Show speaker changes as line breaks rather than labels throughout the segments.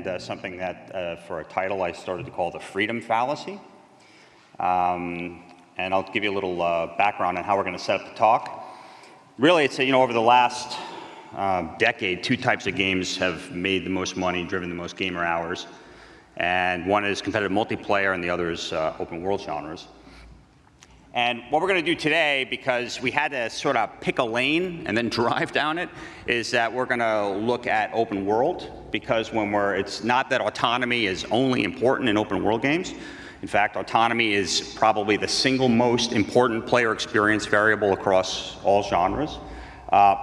and uh, something that, uh, for a title, I started to call the freedom fallacy. Um, and I'll give you a little uh, background on how we're going to set up the talk. Really, it's, you know, over the last uh, decade, two types of games have made the most money, driven the most gamer hours. And one is competitive multiplayer, and the other is uh, open world genres. And what we're going to do today, because we had to sort of pick a lane and then drive down it, is that we're going to look at open world. Because when we're, it's not that autonomy is only important in open world games. In fact, autonomy is probably the single most important player experience variable across all genres. Uh,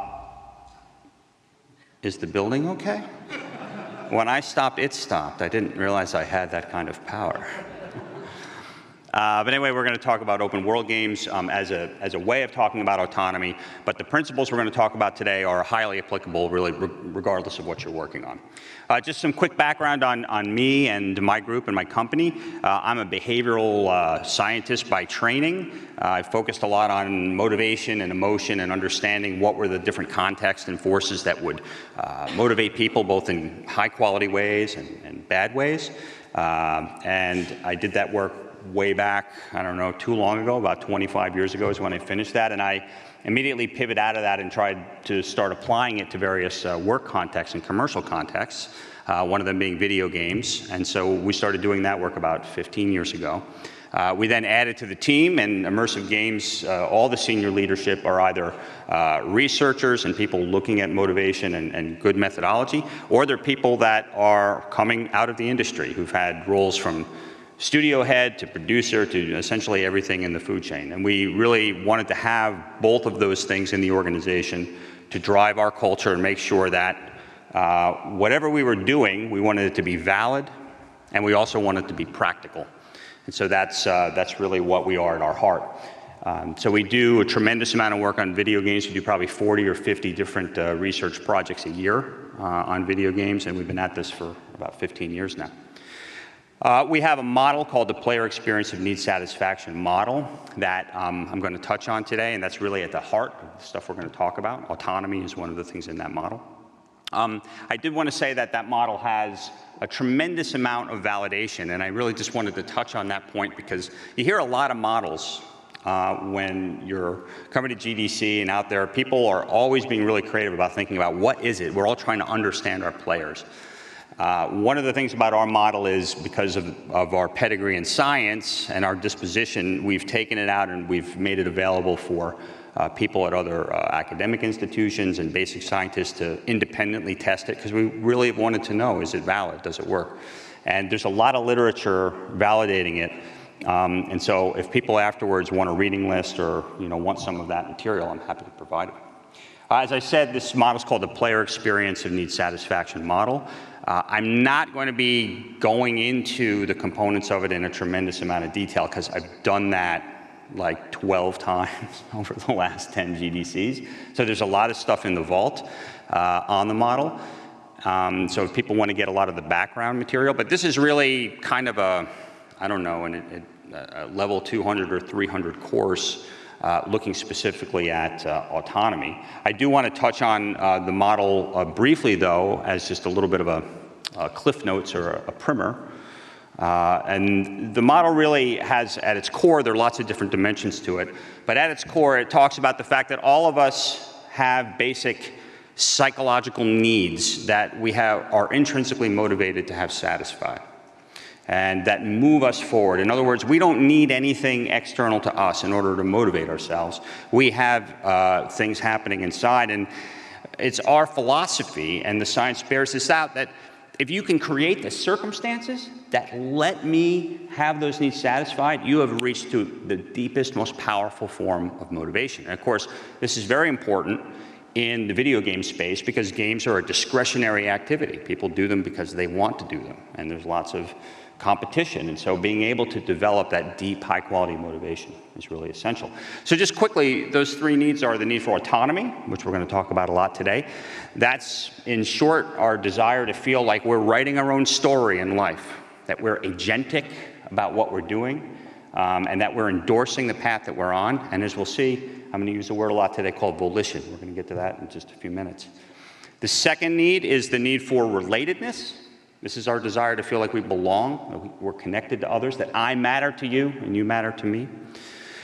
is the building okay? when I stopped, it stopped. I didn't realize I had that kind of power. Uh, but anyway, we're going to talk about open world games um, as, a, as a way of talking about autonomy. But the principles we're going to talk about today are highly applicable, really, re regardless of what you're working on. Uh, just some quick background on, on me and my group and my company. Uh, I'm a behavioral uh, scientist by training. Uh, I focused a lot on motivation and emotion and understanding what were the different contexts and forces that would uh, motivate people, both in high quality ways and, and bad ways. and I did that work way back, I don't know, too long ago, about 25 years ago is when I finished that. And I immediately pivoted out of that and tried to start applying it to various uh, work contexts and commercial contexts, uh, one of them being video games. And so we started doing that work about 15 years ago. Uh, we then added to the team and Immersyve games, uh, all the senior leadership are either uh, researchers and people looking at motivation and, and, good methodology, or they're people that are coming out of the industry who've had roles from studio head to producer to essentially everything in the food chain. And we really wanted to have both of those things in the organization to drive our culture and make sure that uh, whatever we were doing, we wanted it to be valid and we also wanted it to be practical. And so that's, uh, that's really what we are at our heart. Um, so we do a tremendous amount of work on video games. We do probably 40 or 50 different uh, research projects a year uh, on video games, and we've been at this for about 15 years now. Uh, we have a model called the Player Experience of Need Satisfaction model that um, I'm going to touch on today, and that's really at the heart of the stuff we're going to talk about. Autonomy is one of the things in that model. Um, I did want to say that that model has a tremendous amount of validation, and I really just wanted to touch on that point because you hear a lot of models uh, when you're coming to GDC and out there. People are always being really creative about thinking about what is it. We're all trying to understand our players. Uh, one of the things about our model is because of, of, our pedigree in science and our disposition, we've taken it out and we've made it available for uh, people at other uh, academic institutions and basic scientists to independently test it because we really wanted to know, is it valid, does it work? And there's a lot of literature validating it. Um, and so if people afterwards want a reading list or you know, want some of that material, I'm happy to provide it. Uh, as I said, this model is called the Player Experience of Need Satisfaction Model. Uh, I'm not going to be going into the components of it in a tremendous amount of detail because I've done that like 12 times over the last 10 GDCs. So there's a lot of stuff in the vault uh, on the model. Um, so if people want to get a lot of the background material, but this is really kind of a, I don't know, an, a level 200 or 300 course uh, looking specifically at uh, autonomy. I do want to touch on uh, the model uh, briefly, though, as just a little bit of a, a cliff notes or a, a primer. Uh, and the model really has, at its core, there are lots of different dimensions to it, but at its core, it talks about the fact that all of us have basic psychological needs that we have, are intrinsically motivated to have satisfied and that move us forward. In other words, we don't need anything external to us in order to motivate ourselves. We have uh, things happening inside, and it's our philosophy, and the science bears this out, that if you can create the circumstances that let me have those needs satisfied, you have reached to the deepest, most powerful form of motivation. And of course, this is very important in the video game space because games are a discretionary activity. People do them because they want to do them, and there's lots of competition. And so being able to develop that deep, high quality motivation is really essential. So just quickly, those three needs are the need for autonomy, which we're going to talk about a lot today. That's, in short, our desire to feel like we're writing our own story in life, that we're agentic about what we're doing, um, and that we're endorsing the path that we're on. And as we'll see, I'm going to use a word a lot today called volition. We're going to get to that in just a few minutes. The second need is the need for relatedness. This is our desire to feel like we belong, we're connected to others, that I matter to you and you matter to me.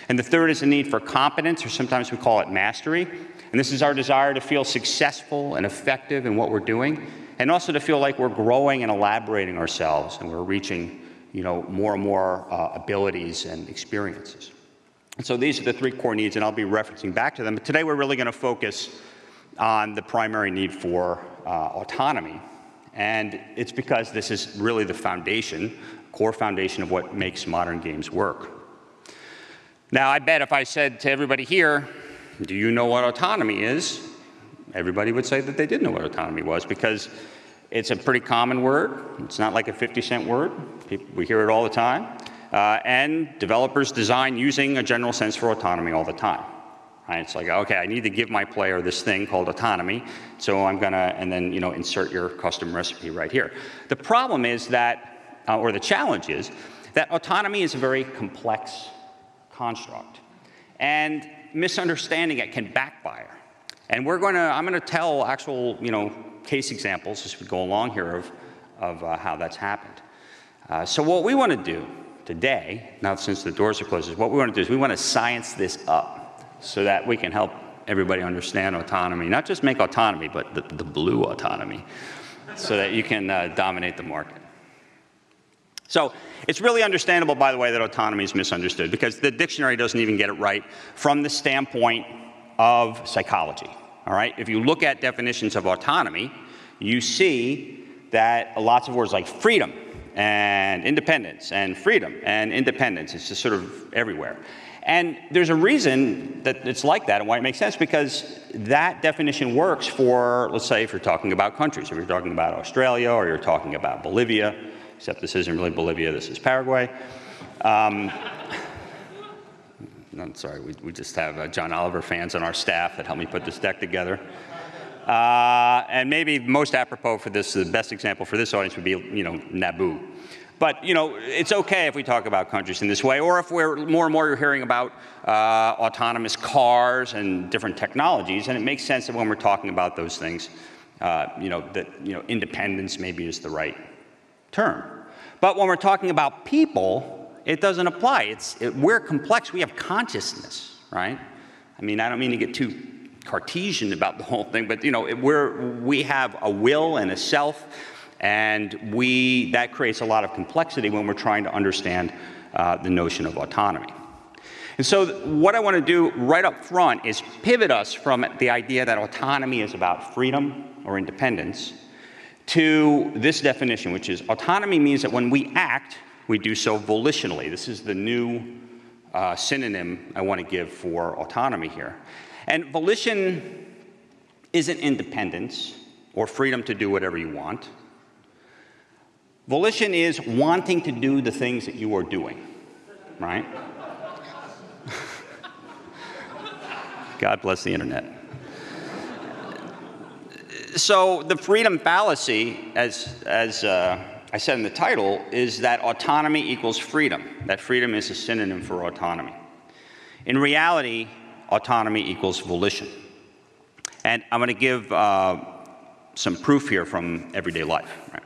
And the third is the need for competence, or sometimes we call it mastery. And this is our desire to feel successful and effective in what we're doing, and also to feel like we're growing and elaborating ourselves and we're reaching you know, more and more uh, abilities and experiences. And so these are the three core needs, and I'll be referencing back to them. But today we're really going to focus on the primary need for uh, autonomy. And it's because this is really the foundation, core foundation of what makes modern games work. Now, I bet if I said to everybody here, do you know what autonomy is? Everybody would say that they did know what autonomy was because it's a pretty common word. It's not like a 50 cent word. We hear it all the time. Uh, and developers design using a general sense for autonomy all the time. Right? It's like, okay, I need to give my player this thing called autonomy, so I'm gonna, and then you know, insert your custom recipe right here. The problem is that, uh, or the challenge is, that autonomy is a very complex construct. And misunderstanding it can backfire. And we're going to, I'm going to tell actual, you know, case examples as we go along here of, of uh, how that's happened. Uh, so what we want to do today, now since the doors are closed, is what we want to do is we want to science this up so that we can help everybody understand autonomy, not just make autonomy, but the, the blue autonomy, so that you can uh, dominate the market. So it's really understandable, by the way, that autonomy is misunderstood because the dictionary doesn't even get it right from the standpoint of psychology. All right? If you look at definitions of autonomy, you see that lots of words like freedom and independence and freedom and independence. It's just sort of everywhere. And there's a reason that it's like that and why it makes sense because that definition works for, let's say, if you're talking about countries, if you're talking about Australia or you're talking about Bolivia, except this isn't really Bolivia, this is Paraguay. Um, I'm sorry, we, we just have uh, John Oliver fans on our staff that helped me put this deck together. Uh, and maybe most apropos for this, the best example for this audience would be, you know, Naboo. But you know, it's okay if we talk about countries in this way, or if we're more and more you're hearing about uh, autonomous cars and different technologies, and it makes sense that when we're talking about those things, uh, you know, that you know, independence maybe is the right term. But when we're talking about people, it doesn't apply. It's, it, we're complex. We have consciousness, right? I mean, I don't mean to get too Cartesian about the whole thing, but you know, we're, we have a will and a self, and we, that creates a lot of complexity when we're trying to understand uh, the notion of autonomy. And so, what I want to do right up front is pivot us from the idea that autonomy is about freedom or independence to this definition, which is autonomy means that when we act, we do so volitionally. This is the new uh, synonym I want to give for autonomy here. And volition isn't independence or freedom to do whatever you want. Volition is wanting to do the things that you are doing, right? God bless the internet. So, the freedom fallacy, as, as uh, I said in the title, is that autonomy equals freedom. That freedom is a synonym for autonomy. In reality, autonomy equals volition. And I'm going to give uh, some proof here from everyday life. Right?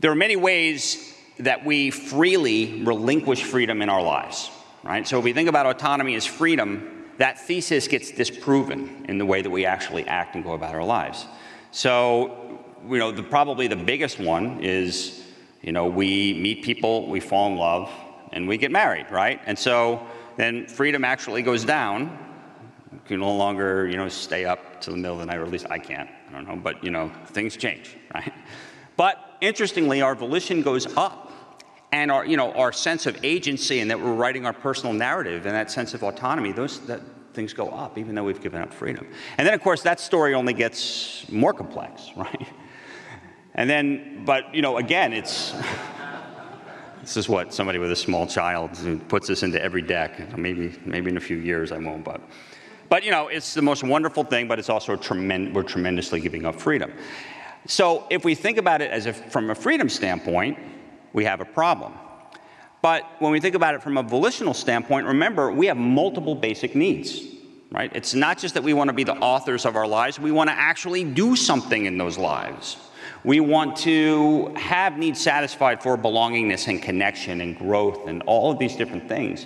There are many ways that we freely relinquish freedom in our lives. Right? So if we think about autonomy as freedom, that thesis gets disproven in the way that we actually act and go about our lives. So, you know, the, probably the biggest one is, you know, we meet people, we fall in love, and we get married, right? And so then freedom actually goes down. You can no longer, you know, stay up till the middle of the night, or at least I can't. I don't know, but you know, things change, right? But interestingly, our volition goes up, and our, you know, our sense of agency and that we're writing our personal narrative and that sense of autonomy, those that things go up, even though we've given up freedom. And then, of course, that story only gets more complex, right? And then, but you know, again, it's. This is what somebody with a small child puts this into every deck. Maybe, maybe in a few years I won't, but, but you know, it's the most wonderful thing, but it's also tremend- we're tremendously giving up freedom. So if we think about it as a, from a freedom standpoint, we have a problem. But when we think about it from a volitional standpoint, remember, we have multiple basic needs, right? It's not just that we want to be the authors of our lives, we want to actually do something in those lives. We want to have needs satisfied for belongingness and connection and growth and all of these different things.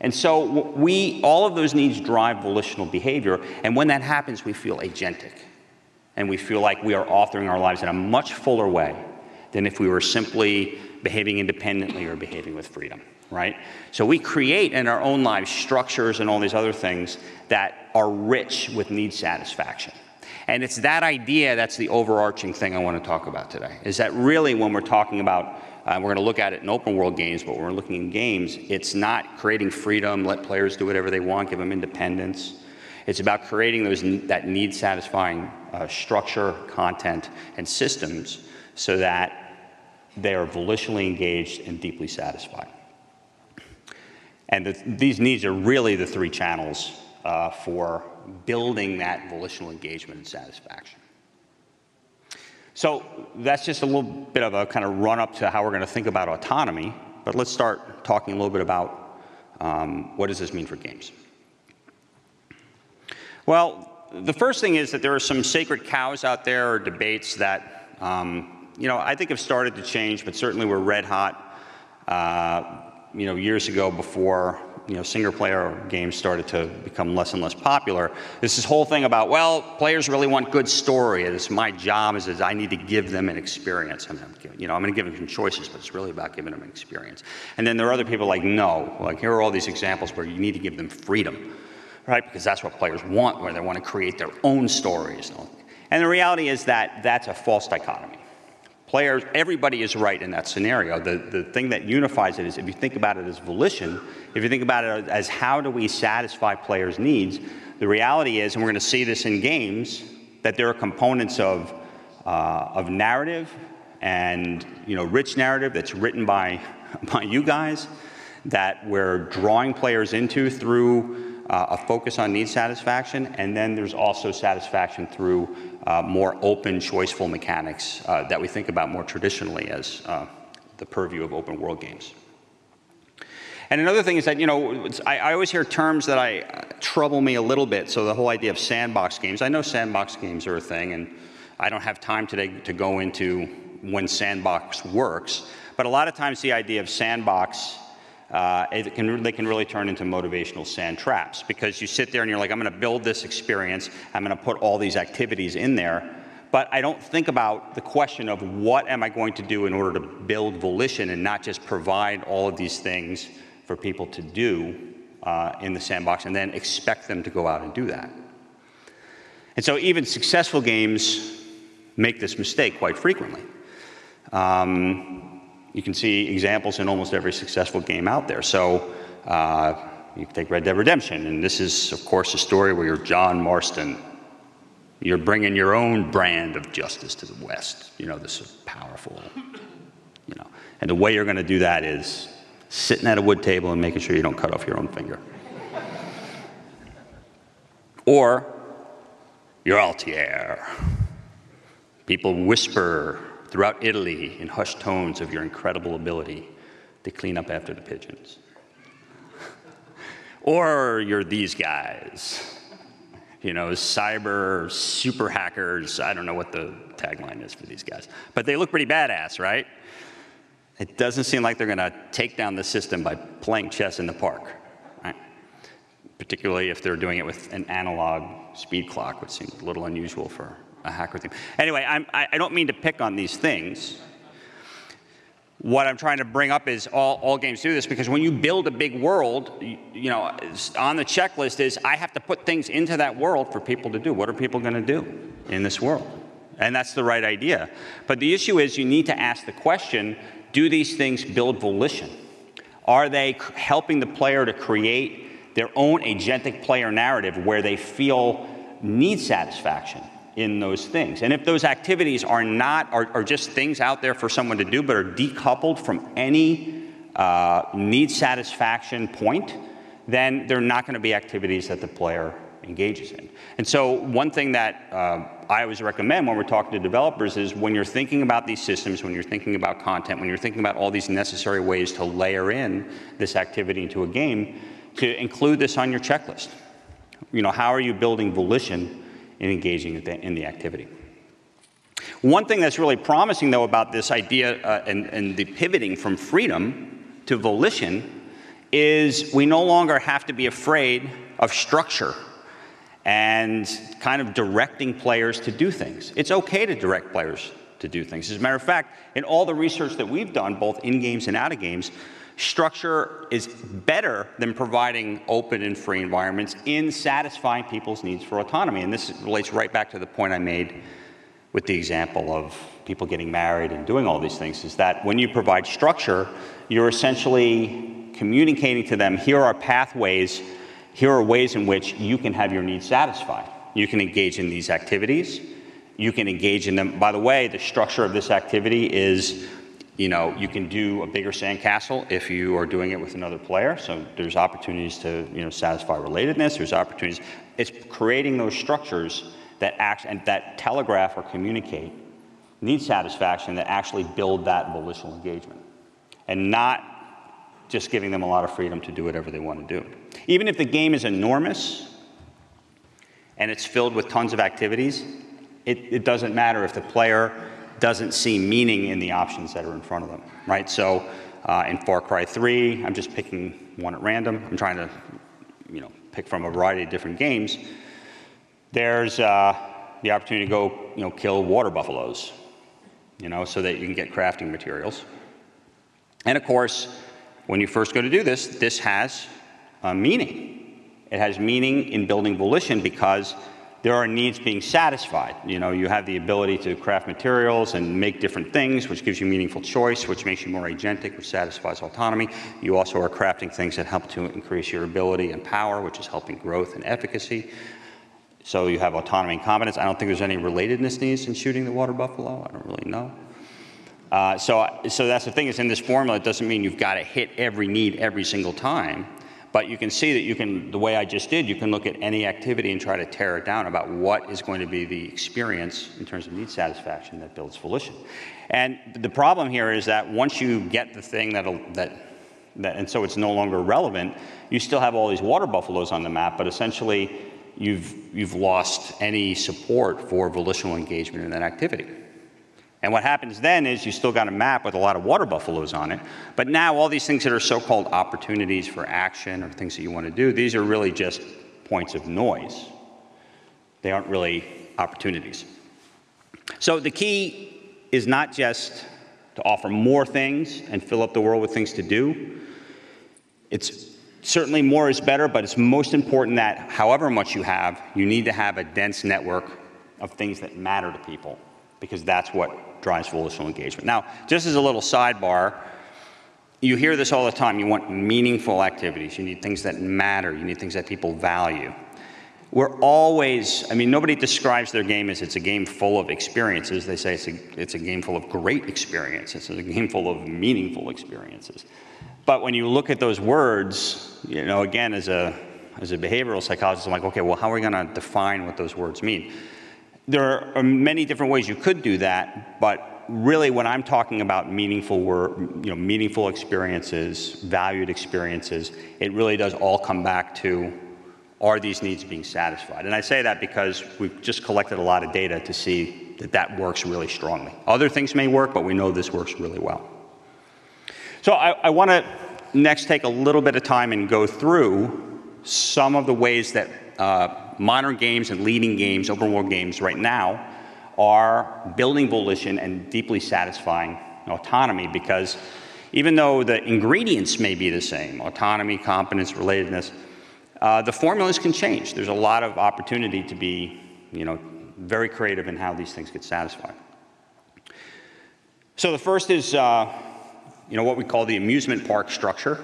And so we, all of those needs drive volitional behavior. And when that happens, we feel agentic. And we feel like we are authoring our lives in a much fuller way than if we were simply behaving independently or behaving with freedom, right? So we create in our own lives structures and all these other things that are rich with need satisfaction. And it's that idea that's the overarching thing I want to talk about today. Is that really when we're talking about, uh, we're going to look at it in open world games, but when we're looking in games, it's not creating freedom, let players do whatever they want, give them independence. It's about creating those, that need satisfying uh, structure, content, and systems so that they are volitionally engaged and deeply satisfied. And the, these needs are really the three channels uh, for building that volitional engagement and satisfaction. So that's just a little bit of a kind of run up to how we're going to think about autonomy. But let's start talking a little bit about um, what does this mean for games. Well, the first thing is that there are some sacred cows out there or debates that um, you know, I think have started to change, but certainly were red hot, uh, you know, years ago before, you know, single player games started to become less and less popular. This whole thing about, well, players really want good story. It's my job is, is I need to give them an experience. I mean, you know, I'm going to give them some choices, but it's really about giving them an experience. And then there are other people like, no, like here are all these examples where you need to give them freedom, right? Because that's what players want, where they want to create their own stories. And the reality is that that's a false dichotomy players, everybody is right in that scenario. The, the thing that unifies it is if you think about it as volition, if you think about it as how do we satisfy players' needs, the reality is, and we're going to see this in games, that there are components of, uh, of narrative and you know, rich narrative that's written by, by you guys that we're drawing players into through uh, a focus on need satisfaction, and then there's also satisfaction through uh, more open, choiceful mechanics uh, that we think about more traditionally as uh, the purview of open world games. And another thing is that, you know, I, I, always hear terms that I uh, trouble me a little bit. So the whole idea of sandbox games, I know sandbox games are a thing, and I don't have time today to go into when sandbox works. But a lot of times the idea of sandbox uh, can, they can really turn into motivational sand traps because you sit there and you're like, I'm going to build this experience, I'm going to put all these activities in there, but I don't think about the question of what am I going to do in order to build volition and not just provide all of these things for people to do uh, in the sandbox and then expect them to go out and do that. And so even successful games make this mistake quite frequently. Um, you can see examples in almost every successful game out there. So uh, you take Red Dead Redemption, and this is, of course, a story where you're John Marston. You're bringing your own brand of justice to the West. You know, this is powerful, you know. And the way you're going to do that is sitting at a wood table and making sure you don't cut off your own finger. or you're Altair. People whisper throughout Italy in hushed tones of your incredible ability to clean up after the pigeons. or you're these guys, you know, cyber super hackers. I don't know what the tagline is for these guys, but they look pretty badass, right? It doesn't seem like they're going to take down the system by playing chess in the park, right? Particularly if they're doing it with an analog speed clock, which seems a little unusual for a hacker theme. Anyway, I'm, I, don't mean to pick on these things. What I'm trying to bring up is all, all games do this because when you build a big world, you, you know, on the checklist is I have to put things into that world for people to do. What are people going to do in this world? And that's the right idea. But the issue is you need to ask the question do these things build volition? Are they helping the player to create their own agentic player narrative where they feel need satisfaction? In those things. And if those activities are not, are, are just things out there for someone to do, but are decoupled from any uh, need satisfaction point, then they're not going to be activities that the player engages in. And so, one thing that uh, I always recommend when we're talking to developers is when you're thinking about these systems, when you're thinking about content, when you're thinking about all these necessary ways to layer in this activity into a game, to include this on your checklist. You know, how are you building volition in engaging in the activity. One thing that's really promising, though, about this idea uh, and, and the pivoting from freedom to volition is we no longer have to be afraid of structure and kind of directing players to do things. It's okay to direct players to do things. As a matter of fact, in all the research that we've done, both in games and out of games, structure is better than providing open and free environments in satisfying people's needs for autonomy. And this relates right back to the point I made with the example of people getting married and doing all these things, is that when you provide structure, you're essentially communicating to them, here are pathways, here are ways in which you can have your needs satisfied. You can engage in these activities, you can engage in them. By the way, the structure of this activity is you know, you can do a bigger sandcastle if you are doing it with another player. So there's opportunities to, you know, satisfy relatedness. There's opportunities. It's creating those structures that act and that telegraph or communicate need satisfaction that actually build that volitional engagement, and not just giving them a lot of freedom to do whatever they want to do. Even if the game is enormous and it's filled with tons of activities, it, it doesn't matter if the player doesn't see meaning in the options that are in front of them, right? So uh, in Far Cry 3, I'm just picking one at random. I'm trying to, you know, pick from a variety of different games. There's uh, the opportunity to go, you know, kill water buffaloes, you know, so that you can get crafting materials. And of course, when you first go to do this, this has a meaning. It has meaning in building volition because there are needs being satisfied. You know, you have the ability to craft materials and make different things, which gives you meaningful choice, which makes you more agentic, which satisfies autonomy. You also are crafting things that help to increase your ability and power, which is helping growth and efficacy. So you have autonomy and competence. I don't think there's any relatedness needs in shooting the water buffalo. I don't really know. Uh, so, so that's the thing is in this formula, it doesn't mean you've got to hit every need every single time. But you can see that you can, the way I just did, you can look at any activity and try to tear it down about what is going to be the experience in terms of need satisfaction that builds volition. And the problem here is that once you get the thing that'll, that, that, and so it's no longer relevant, you still have all these water buffaloes on the map, but essentially you've, you've lost any support for volitional engagement in that activity. And what happens then is you still got a map with a lot of water buffaloes on it, but now all these things that are so-called opportunities for action or things that you want to do, these are really just points of noise. They aren't really opportunities. So the key is not just to offer more things and fill up the world with things to do. It's certainly more is better, but it's most important that however much you have, you need to have a dense network of things that matter to people because that's what drives volitional engagement. Now, just as a little sidebar, you hear this all the time. You want meaningful activities. You need things that matter. You need things that people value. We're always, I mean, nobody describes their game as it's a game full of experiences. They say it's a, it's a game full of great experiences. It's a game full of meaningful experiences. But when you look at those words, you know, again, as a, as a behavioral psychologist, I'm like, okay, well, how are we going to define what those words mean? There are many different ways you could do that, but really when I'm talking about meaningful work, you know, meaningful experiences, valued experiences, it really does all come back to are these needs being satisfied? And I say that because we've just collected a lot of data to see that that works really strongly. Other things may work, but we know this works really well. So I, I want to next take a little bit of time and go through some of the ways that uh, modern games and leading games, open world games right now, are building volition and deeply satisfying autonomy because even though the ingredients may be the same, autonomy, competence, relatedness, uh, the formulas can change. There's a lot of opportunity to be, you know, very creative in how these things get satisfied. So the first is, uh, you know, what we call the amusement park structure.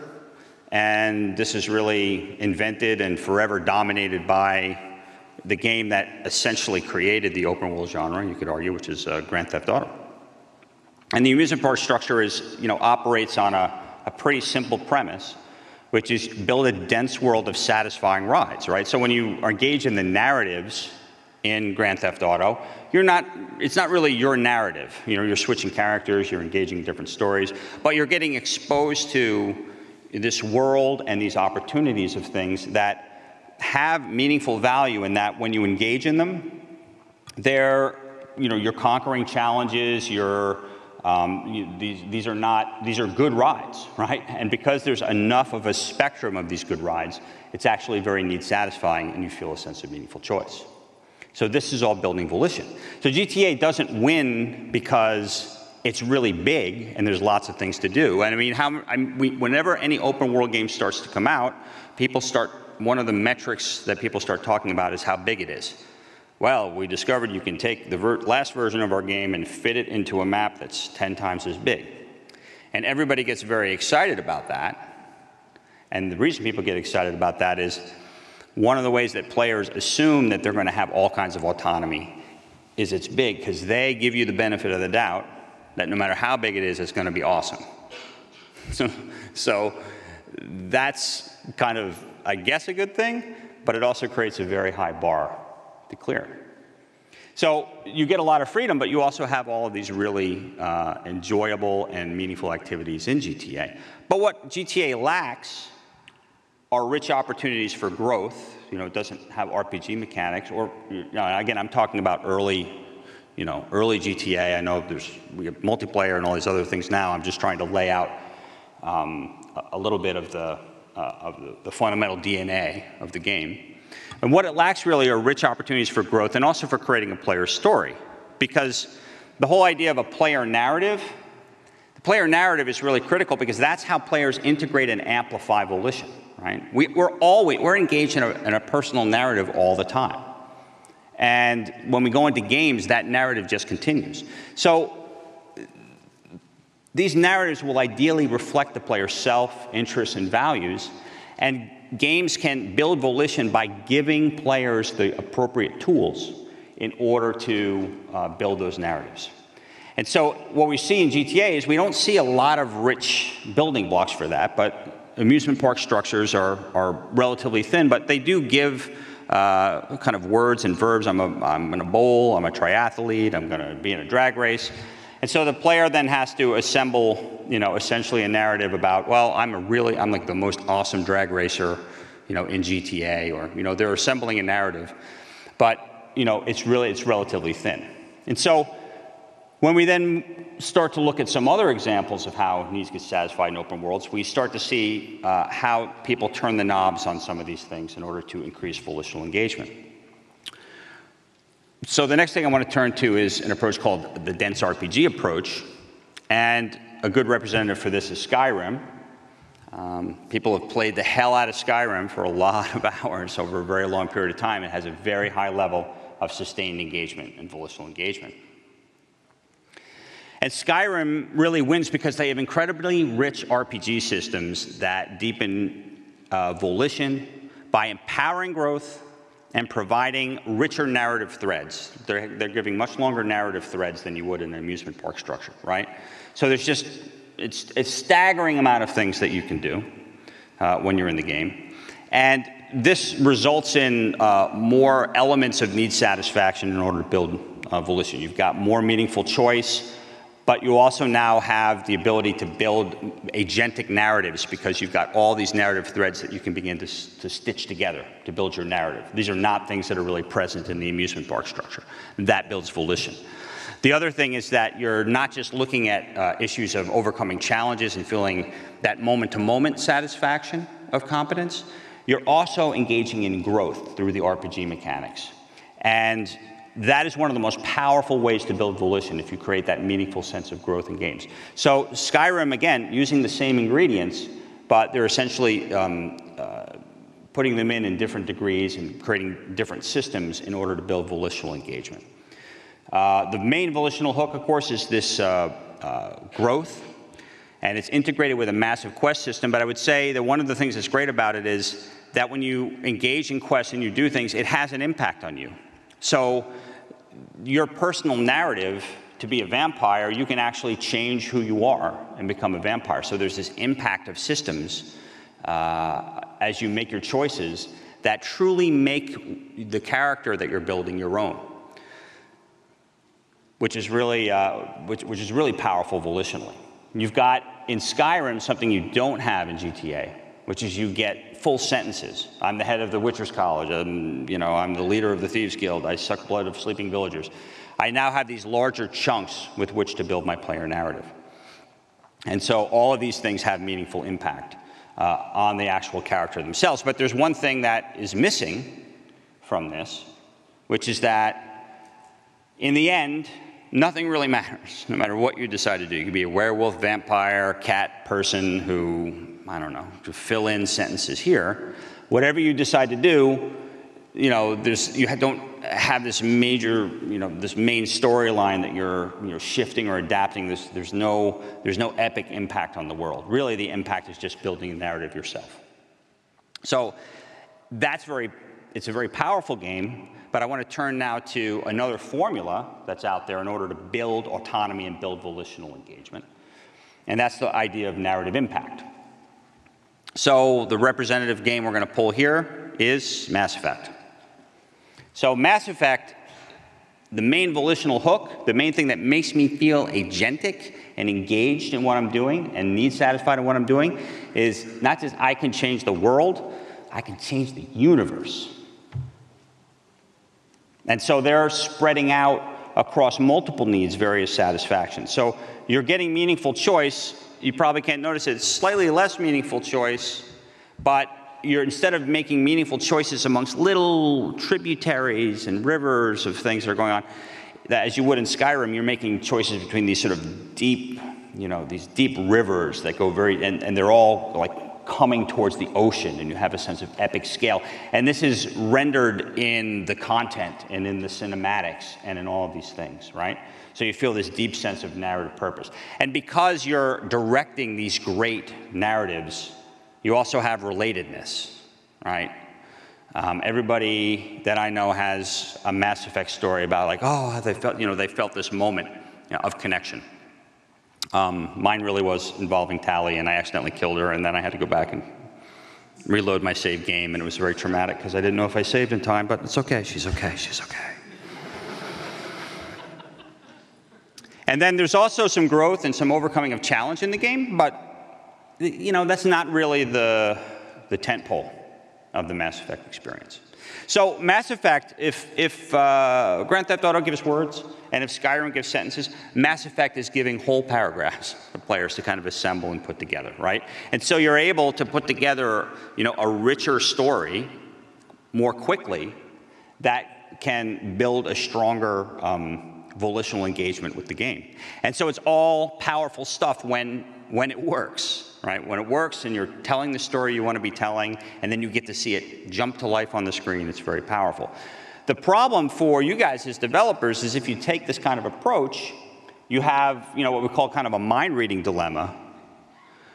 And this is really invented and forever dominated by the game that essentially created the open world genre, you could argue, which is uh, Grand Theft Auto. And the amusement park structure is, you know, operates on a, a pretty simple premise, which is build a dense world of satisfying rides, right? So when you engage in the narratives in Grand Theft Auto, you're not, it's not really your narrative. You know, you're switching characters, you're engaging in different stories, but you're getting exposed to this world and these opportunities of things that have meaningful value in that when you engage in them, they're you know, you're conquering challenges, you're, um, you, these, these are not, these are good rides, right? And because there's enough of a spectrum of these good rides, it's actually very need satisfying and you feel a sense of meaningful choice. So this is all building volition. So GTA doesn't win because it's really big and there's lots of things to do. And I mean, how, I we, whenever any open world game starts to come out, people start, one of the metrics that people start talking about is how big it is. Well, we discovered you can take the ver last version of our game and fit it into a map that's 10 times as big. And everybody gets very excited about that. And the reason people get excited about that is one of the ways that players assume that they're going to have all kinds of autonomy is it's big because they give you the benefit of the doubt that no matter how big it is, it's going to be awesome. So, so that's kind of, I guess, a good thing, but it also creates a very high bar to clear. So you get a lot of freedom, but you also have all of these really uh, enjoyable and meaningful activities in GTA. But what GTA lacks are rich opportunities for growth. You know, it doesn't have RPG mechanics, or you know, again, I'm talking about early, you know, early GTA. I know there's we have multiplayer and all these other things now. I'm just trying to lay out um, a, little bit of the Uh, of the, the fundamental DNA of the game. And what it lacks really are rich opportunities for growth and also for creating a player story. Because the whole idea of a player narrative, the player narrative is really critical because that's how players integrate and amplify volition, right? We, are always, we're engaged in a, in a personal narrative all the time. And when we go into games, that narrative just continues. So these narratives will ideally reflect the player's self, interests, and values. And games can build volition by giving players the appropriate tools in order to uh, build those narratives. And so what we see in GTA is we don't see a lot of rich building blocks for that, but amusement park structures are, are relatively thin, but they do give uh, kind of words and verbs. I'm, a, I'm in a bowl, I'm a triathlete, I'm going to be in a drag race. And so the player then has to assemble, you know, essentially a narrative about, well, I'm a really, I'm like the most awesome drag racer, you know, in GTA, or, you know, they're assembling a narrative. But, you know, it's really, it's relatively thin. And so when we then start to look at some other examples of how needs get satisfied in open worlds, we start to see uh, how people turn the knobs on some of these things in order to increase volitional engagement. So the next thing I want to turn to is an approach called the dense RPG approach. And a good representative for this is Skyrim. Um, people have played the hell out of Skyrim for a lot of hours over a very long period of time. It has a very high level of sustained engagement and volitional engagement. And Skyrim really wins because they have incredibly rich RPG systems that deepen uh, volition by empowering growth and providing richer narrative threads. They're, they're giving much longer narrative threads than you would in an amusement park structure, right? So there's just, it's a staggering amount of things that you can do uh, when you're in the game. And this results in uh, more elements of need satisfaction in order to build uh, volition. You've got more meaningful choice, but you also now have the ability to build agentic narratives because you've got all these narrative threads that you can begin to, to stitch together to build your narrative. These are not things that are really present in the amusement park structure. That builds volition. The other thing is that you're not just looking at uh, issues of overcoming challenges and feeling that moment to moment satisfaction of competence, you're also engaging in growth through the RPG mechanics. And that is one of the most powerful ways to build volition if you create that meaningful sense of growth in games. So Skyrim, again, using the same ingredients, but they're essentially um, uh, putting them in in different degrees and creating different systems in order to build volitional engagement. Uh, the main volitional hook, of course, is this uh, uh growth, and it's integrated with a massive quest system, but I would say that one of the things that's great about it is that when you engage in quests and you do things, it has an impact on you. So your personal narrative to be a vampire, you can actually change who you are and become a vampire. So there's this impact of systems uh, as you make your choices that truly make the character that you're building your own, which is really, uh, which, which is really powerful volitionally. You've got in Skyrim something you don't have in GTA, which is you get full sentences. I'm the head of the Witchers College. I'm, you know, I'm the leader of the Thieves Guild. I suck blood of sleeping villagers. I now have these larger chunks with which to build my player narrative. And so all of these things have meaningful impact uh, on the actual character themselves. But there's one thing that is missing from this, which is that in the end, nothing really matters, no matter what you decide to do. You could be a werewolf, vampire, cat person who, I don't know, to fill in sentences here. Whatever you decide to do, you know, there's, you don't have this major, you know, this main storyline that you're, you know, shifting or adapting. There's, there's, no, there's no epic impact on the world. Really, the impact is just building a narrative yourself. So that's very, it's a very powerful game, but I want to turn now to another formula that's out there in order to build autonomy and build volitional engagement. And that's the idea of narrative impact. So the representative game we're going to pull here is Mass Effect. So Mass Effect, the main volitional hook, the main thing that makes me feel agentic and engaged in what I'm doing and need satisfied in what I'm doing is not just I can change the world, I can change the universe. And so they're spreading out across multiple needs, various satisfactions. So you're getting meaningful choice. You probably can't notice it. It's slightly less meaningful choice, but you're instead of making meaningful choices amongst little tributaries and rivers of things that are going on, that as you would in Skyrim, you're making choices between these sort of deep, you know, these deep rivers that go very, and, and they're all like coming towards the ocean, and you have a sense of epic scale. And this is rendered in the content and in the cinematics and in all of these things, right? So you feel this deep sense of narrative purpose. And because you're directing these great narratives you also have relatedness, right? Um, everybody that I know has a Mass Effect story about like, oh, they felt, you know, they felt this moment you know, of connection. Um, mine really was involving Tali, and I accidentally killed her, and then I had to go back and reload my save game, and it was very traumatic because I didn't know if I saved in time, but it's okay. She's okay. She's okay. and then there's also some growth and some overcoming of challenge in the game, but you know, that's not really the, the tent pole of the Mass Effect experience. So Mass Effect, if, if uh, Grand Theft Auto gives words and if Skyrim gives sentences, Mass Effect is giving whole paragraphs to players to kind of assemble and put together, right? And so you're able to put together, you know, a richer story more quickly that can build a stronger um, volitional engagement with the game. And so it's all powerful stuff when, when it works right? When it works and you're telling the story you want to be telling, and then you get to see it jump to life on the screen, it's very powerful. The problem for you guys as developers is if you take this kind of approach, you have you know, what we call kind of a mind reading dilemma,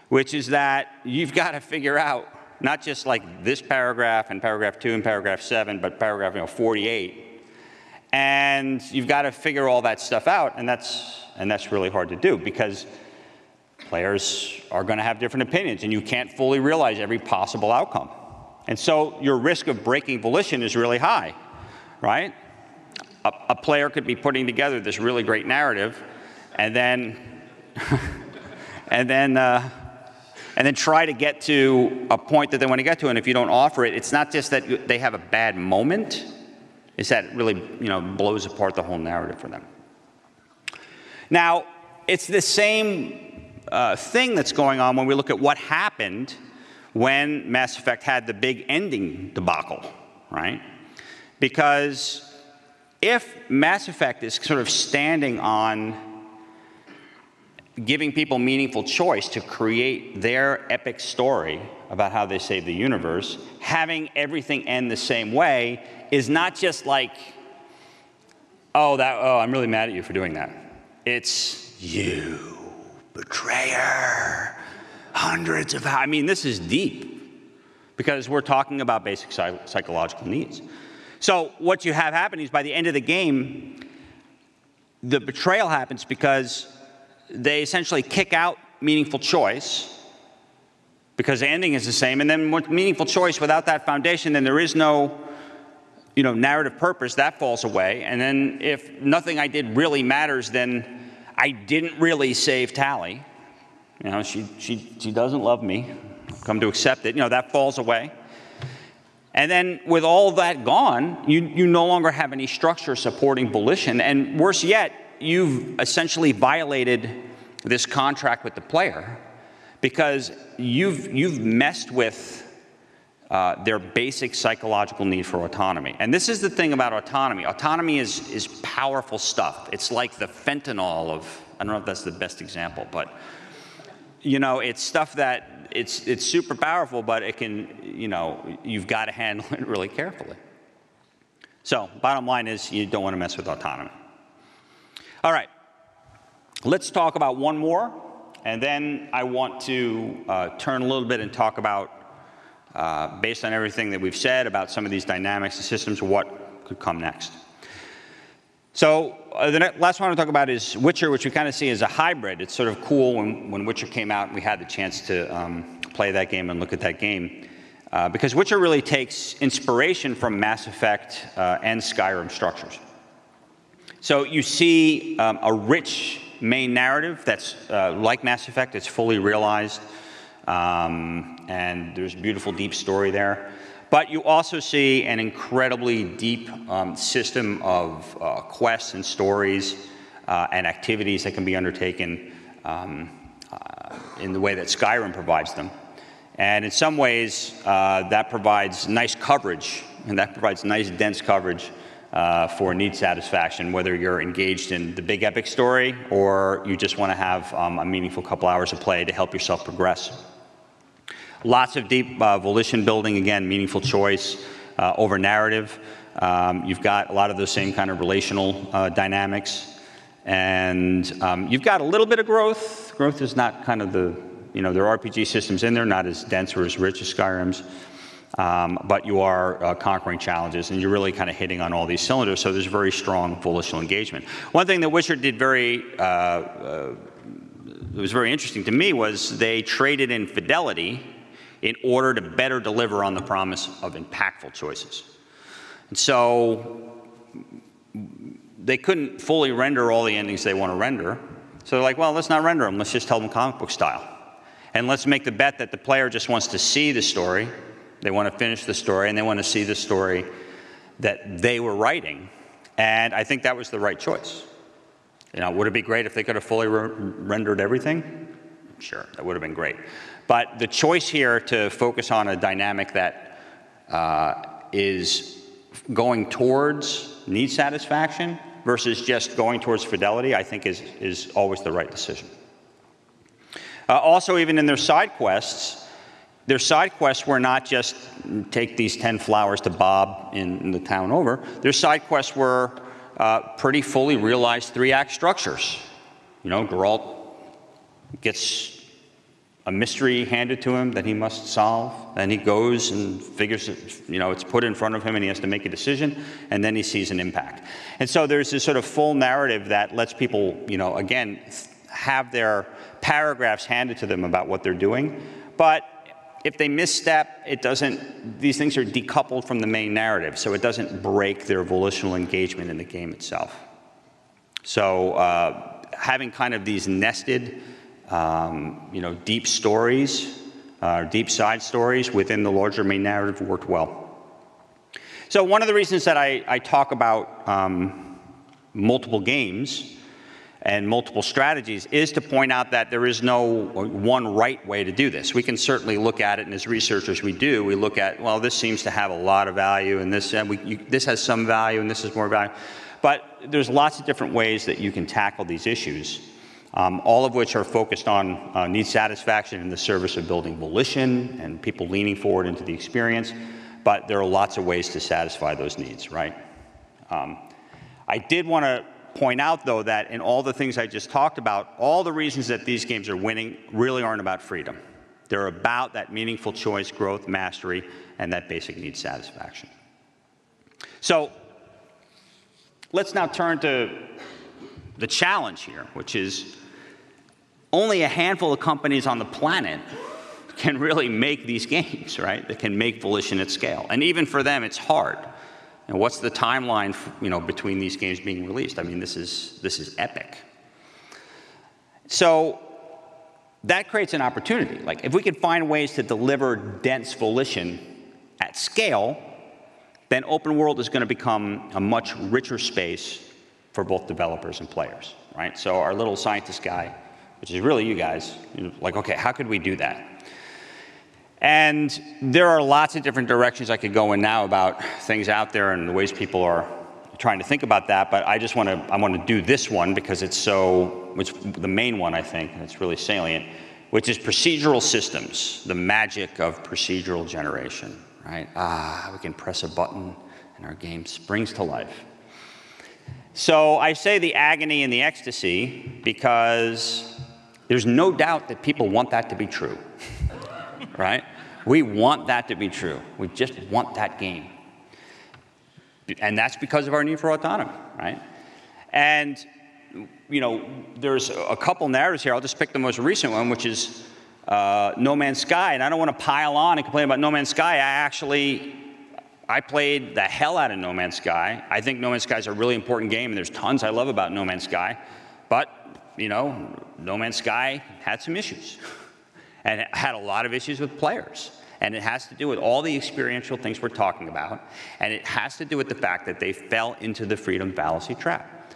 which is that you've got to figure out not just like this paragraph and paragraph two and paragraph seven, but paragraph you know, 48. And you've got to figure all that stuff out, and that's, and that's really hard to do because Players are going to have different opinions, and you can't fully realize every possible outcome. And so your risk of breaking volition is really high, right? A, a player could be putting together this really great narrative, and then, and then, uh, and then try to get to a point that they want to get to. And if you don't offer it, it's not just that they have a bad moment; it's that it really, you know, blows apart the whole narrative for them. Now, it's the same uh, thing that's going on when we look at what happened when Mass Effect had the big ending debacle, right? Because if Mass Effect is sort of standing on giving people meaningful choice to create their epic story about how they save the universe, having everything end the same way is not just like, oh, that, oh, I'm really mad at you for doing that. It's you betrayer, hundreds of, I mean, this is deep because we're talking about basic psychological needs. So, what you have happening is by the end of the game, the betrayal happens because they essentially kick out meaningful choice because the ending is the same. And then, meaningful choice without that foundation, then there is no you know, narrative purpose, that falls away. And then, if nothing I did really matters, then I didn't really save Tali. You know, she, she, she doesn't love me. I've Come to accept it. You know, that falls away. And then with all that gone, you, you no longer have any structure supporting volition. And worse yet, you've essentially violated this contract with the player because you've, you've messed with uh, their basic psychological need for autonomy. And this is the thing about autonomy. Autonomy is, is powerful stuff. It's like the fentanyl of, I don't know if that's the best example, but you know, it's stuff that it's, it's super powerful, but it can, you know, you've got to handle it really carefully. So, bottom line is you don't want to mess with autonomy. All right, let's talk about one more, and then I want to uh, turn a little bit and talk about, uh, based on everything that we've said about some of these dynamics and systems, what could come next. So uh, the last one I want to talk about is Witcher, which we kind of see as a hybrid. It's sort of cool when, when Witcher came out we had the chance to um, play that game and look at that game. Uh, because Witcher really takes inspiration from Mass Effect uh, and Skyrim structures. So you see um, a rich main narrative that's uh, like Mass Effect, it's fully realized, um, and there's a beautiful deep story there. But you also see an incredibly deep um, system of uh, quests and stories uh, and activities that can be undertaken um, uh, in the way that Skyrim provides them. And in some ways, uh, that provides nice coverage, and that provides nice, dense coverage uh, for need satisfaction, whether you're engaged in the big epic story or you just want to have um, a meaningful couple hours of play to help yourself progress. Lots of deep uh, volition building, again, meaningful choice uh, over narrative. Um, you've got a lot of those same kind of relational uh, dynamics. And um, you've got a little bit of growth. Growth is not kind of the, you know, there are RPG systems in there, not as dense or as rich as Skyrim's. Um, but you are uh, conquering challenges and you're really kind of hitting on all these cylinders, so there's very strong volitional engagement. One thing that Witcher did very, uh, uh, it was very interesting to me was they traded in fidelity in order to better deliver on the promise of impactful choices. And so they couldn't fully render all the endings they want to render. So they're like, well, let's not render them. Let's just tell them comic book style. And let's make the bet that the player just wants to see the story. They want to finish the story and they want to see the story that they were writing. And I think that was the right choice. You know, would it be great if they could have fully re rendered everything? Sure, that would have been great. But the choice here to focus on a dynamic that uh, is going towards need satisfaction versus just going towards fidelity, I think is, is always the right decision. Uh, also, even in their side quests, their side quests were not just take these 10 flowers to Bob in, in the town over. Their side quests were uh, pretty fully realized three act structures. You know, Geralt gets a mystery handed to him that he must solve. Then he goes and figures you know, it's put in front of him and he has to make a decision, and then he sees an impact. And so there's this sort of full narrative that lets people, you know, again, have their paragraphs handed to them about what they're doing. But if they misstep, it doesn't, these things are decoupled from the main narrative, so it doesn't break their volitional engagement in the game itself. So uh, having kind of these nested, um, you know, deep stories, uh, deep side stories within the larger main narrative worked well. So one of the reasons that I, I talk about um, multiple games and multiple strategies is to point out that there is no one right way to do this. We can certainly look at it, and as researchers we do, we look at, well, this seems to have a lot of value, and this, and we, you, this has some value, and this is more value. But there's lots of different ways that you can tackle these issues um, all of which are focused on uh, need satisfaction in the service of building volition and people leaning forward into the experience. But there are lots of ways to satisfy those needs, right? Um, I did want to point out, though, that in all the things I just talked about, all the reasons that these games are winning really aren't about freedom. They're about that meaningful choice, growth, mastery, and that basic need satisfaction. So let's now turn to the challenge here, which is only a handful of companies on the planet can really make these games, right? That can make volition at scale. And even for them, it's hard. And what's the timeline, you know, between these games being released? I mean, this is, this is epic. So that creates an opportunity. Like, if we can find ways to deliver dense volition at scale, then open world is going to become a much richer space for both developers and players, right? So our little scientist guy, which is really you guys, like, okay, how could we do that? And there are lots of different directions I could go in now about things out there and the ways people are trying to think about that, but I just want to I want to do this one because it's so it's the main one I think, and it's really salient, which is procedural systems, the magic of procedural generation, right? Ah, we can press a button and our game springs to life. So I say the agony and the ecstasy because there's no doubt that people want that to be true, right? We want that to be true. We just want that game. And that's because of our need for autonomy, right? And, you know, there's a couple narratives here. I'll just pick the most recent one, which is uh, No Man's Sky. And I don't want to pile on and complain about No Man's Sky. I actually, I played the hell out of No Man's Sky. I think No Man's Sky is a really important game, and there's tons I love about No Man's Sky. But, you know, No Man's Sky had some issues. and it had a lot of issues with players. And it has to do with all the experiential things we're talking about. And it has to do with the fact that they fell into the freedom fallacy trap.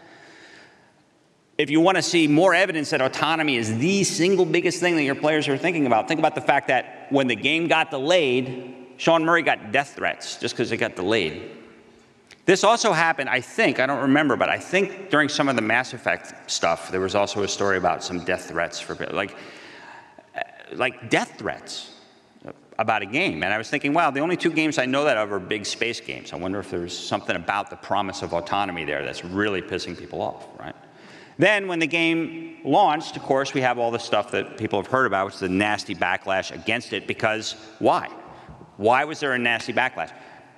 If you want to see more evidence that autonomy is the single biggest thing that your players are thinking about, think about the fact that when the game got delayed, Sean Murray got death threats just because it got delayed. This also happened, I think, I don't remember, but I think during some of the Mass Effect stuff, there was also a story about some death threats for like, uh, like death threats about a game. And I was thinking, wow, the only two games I know that of are big space games. I wonder if there's something about the promise of autonomy there that's really pissing people off, right? Then, when the game launched, of course, we have all the stuff that people have heard about, which is the nasty backlash against it. Because why? Why was there a nasty backlash?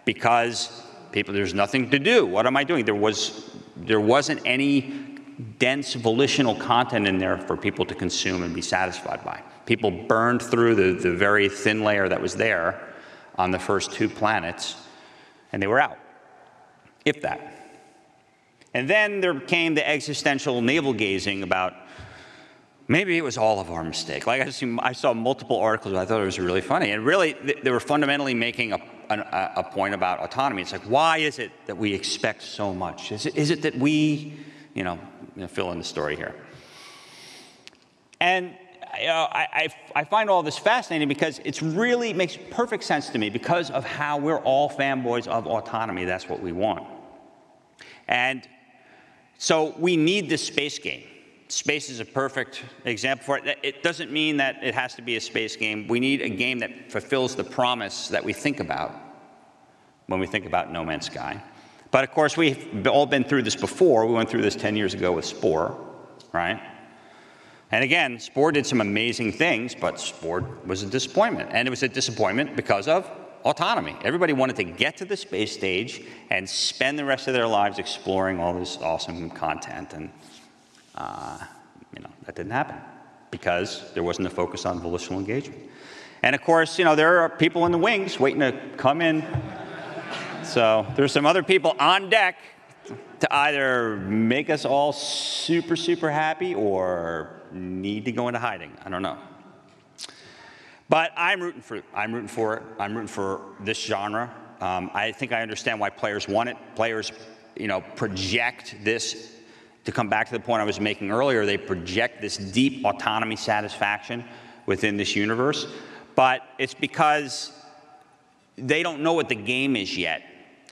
Because people, there's nothing to do. What am I doing? There was, there wasn't any dense volitional content in there for people to consume and be satisfied by. People burned through the, the very thin layer that was there on the first two planets, and they were out, if that. And then there came the existential navel gazing about maybe it was all of our mistake. Like I, see, I saw multiple articles, I thought it was really funny. And really, they were fundamentally making a, a, a point about autonomy. It's like, why is it that we expect so much? Is it, is it that we, you know, you know, fill in the story here? And you know, I, I, I, find all this fascinating because it really makes perfect sense to me because of how we're all fanboys of autonomy. That's what we want. And so we need this space game. Space is a perfect example for it. It doesn't mean that it has to be a space game. We need a game that fulfills the promise that we think about when we think about No Man's Sky. But of course, we've all been through this before. We went through this 10 years ago with Spore, right? And again, Spore did some amazing things, but Spore was a disappointment. And it was a disappointment because of autonomy. Everybody wanted to get to the space stage and spend the rest of their lives exploring all this awesome content. And, uh, you know, that didn't happen because there wasn't a focus on volitional engagement. And of course, you know, there are people in the wings waiting to come in. So there's some other people on deck to either make us all super, super happy or need to go into hiding. I don't know. But I'm rooting for. I'm rooting for it. I'm rooting for this genre. Um, I think I understand why players want it. Players, you know, project this. To come back to the point I was making earlier, they project this deep autonomy satisfaction within this universe. But it's because they don't know what the game is yet.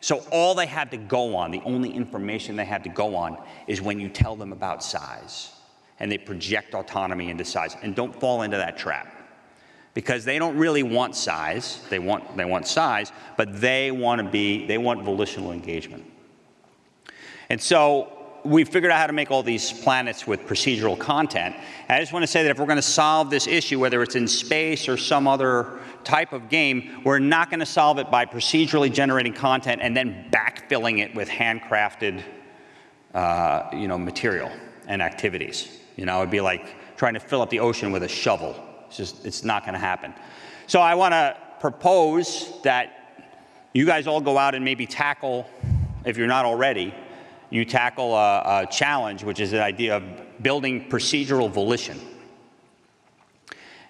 So all they have to go on, the only information they have to go on, is when you tell them about size and they project autonomy into size. And don't fall into that trap. Because they don't really want size, they want, they want size, but they want to be, they want volitional engagement. And so we figured out how to make all these planets with procedural content. And I just want to say that if we're going to solve this issue, whether it's in space or some other type of game, we're not going to solve it by procedurally generating content and then backfilling it with handcrafted uh, you know, material and activities. You know, it'd be like trying to fill up the ocean with a shovel. It's just, it's not going to happen. So I want to propose that you guys all go out and maybe tackle, if you're not already, you tackle a, a challenge, which is the idea of building procedural volition.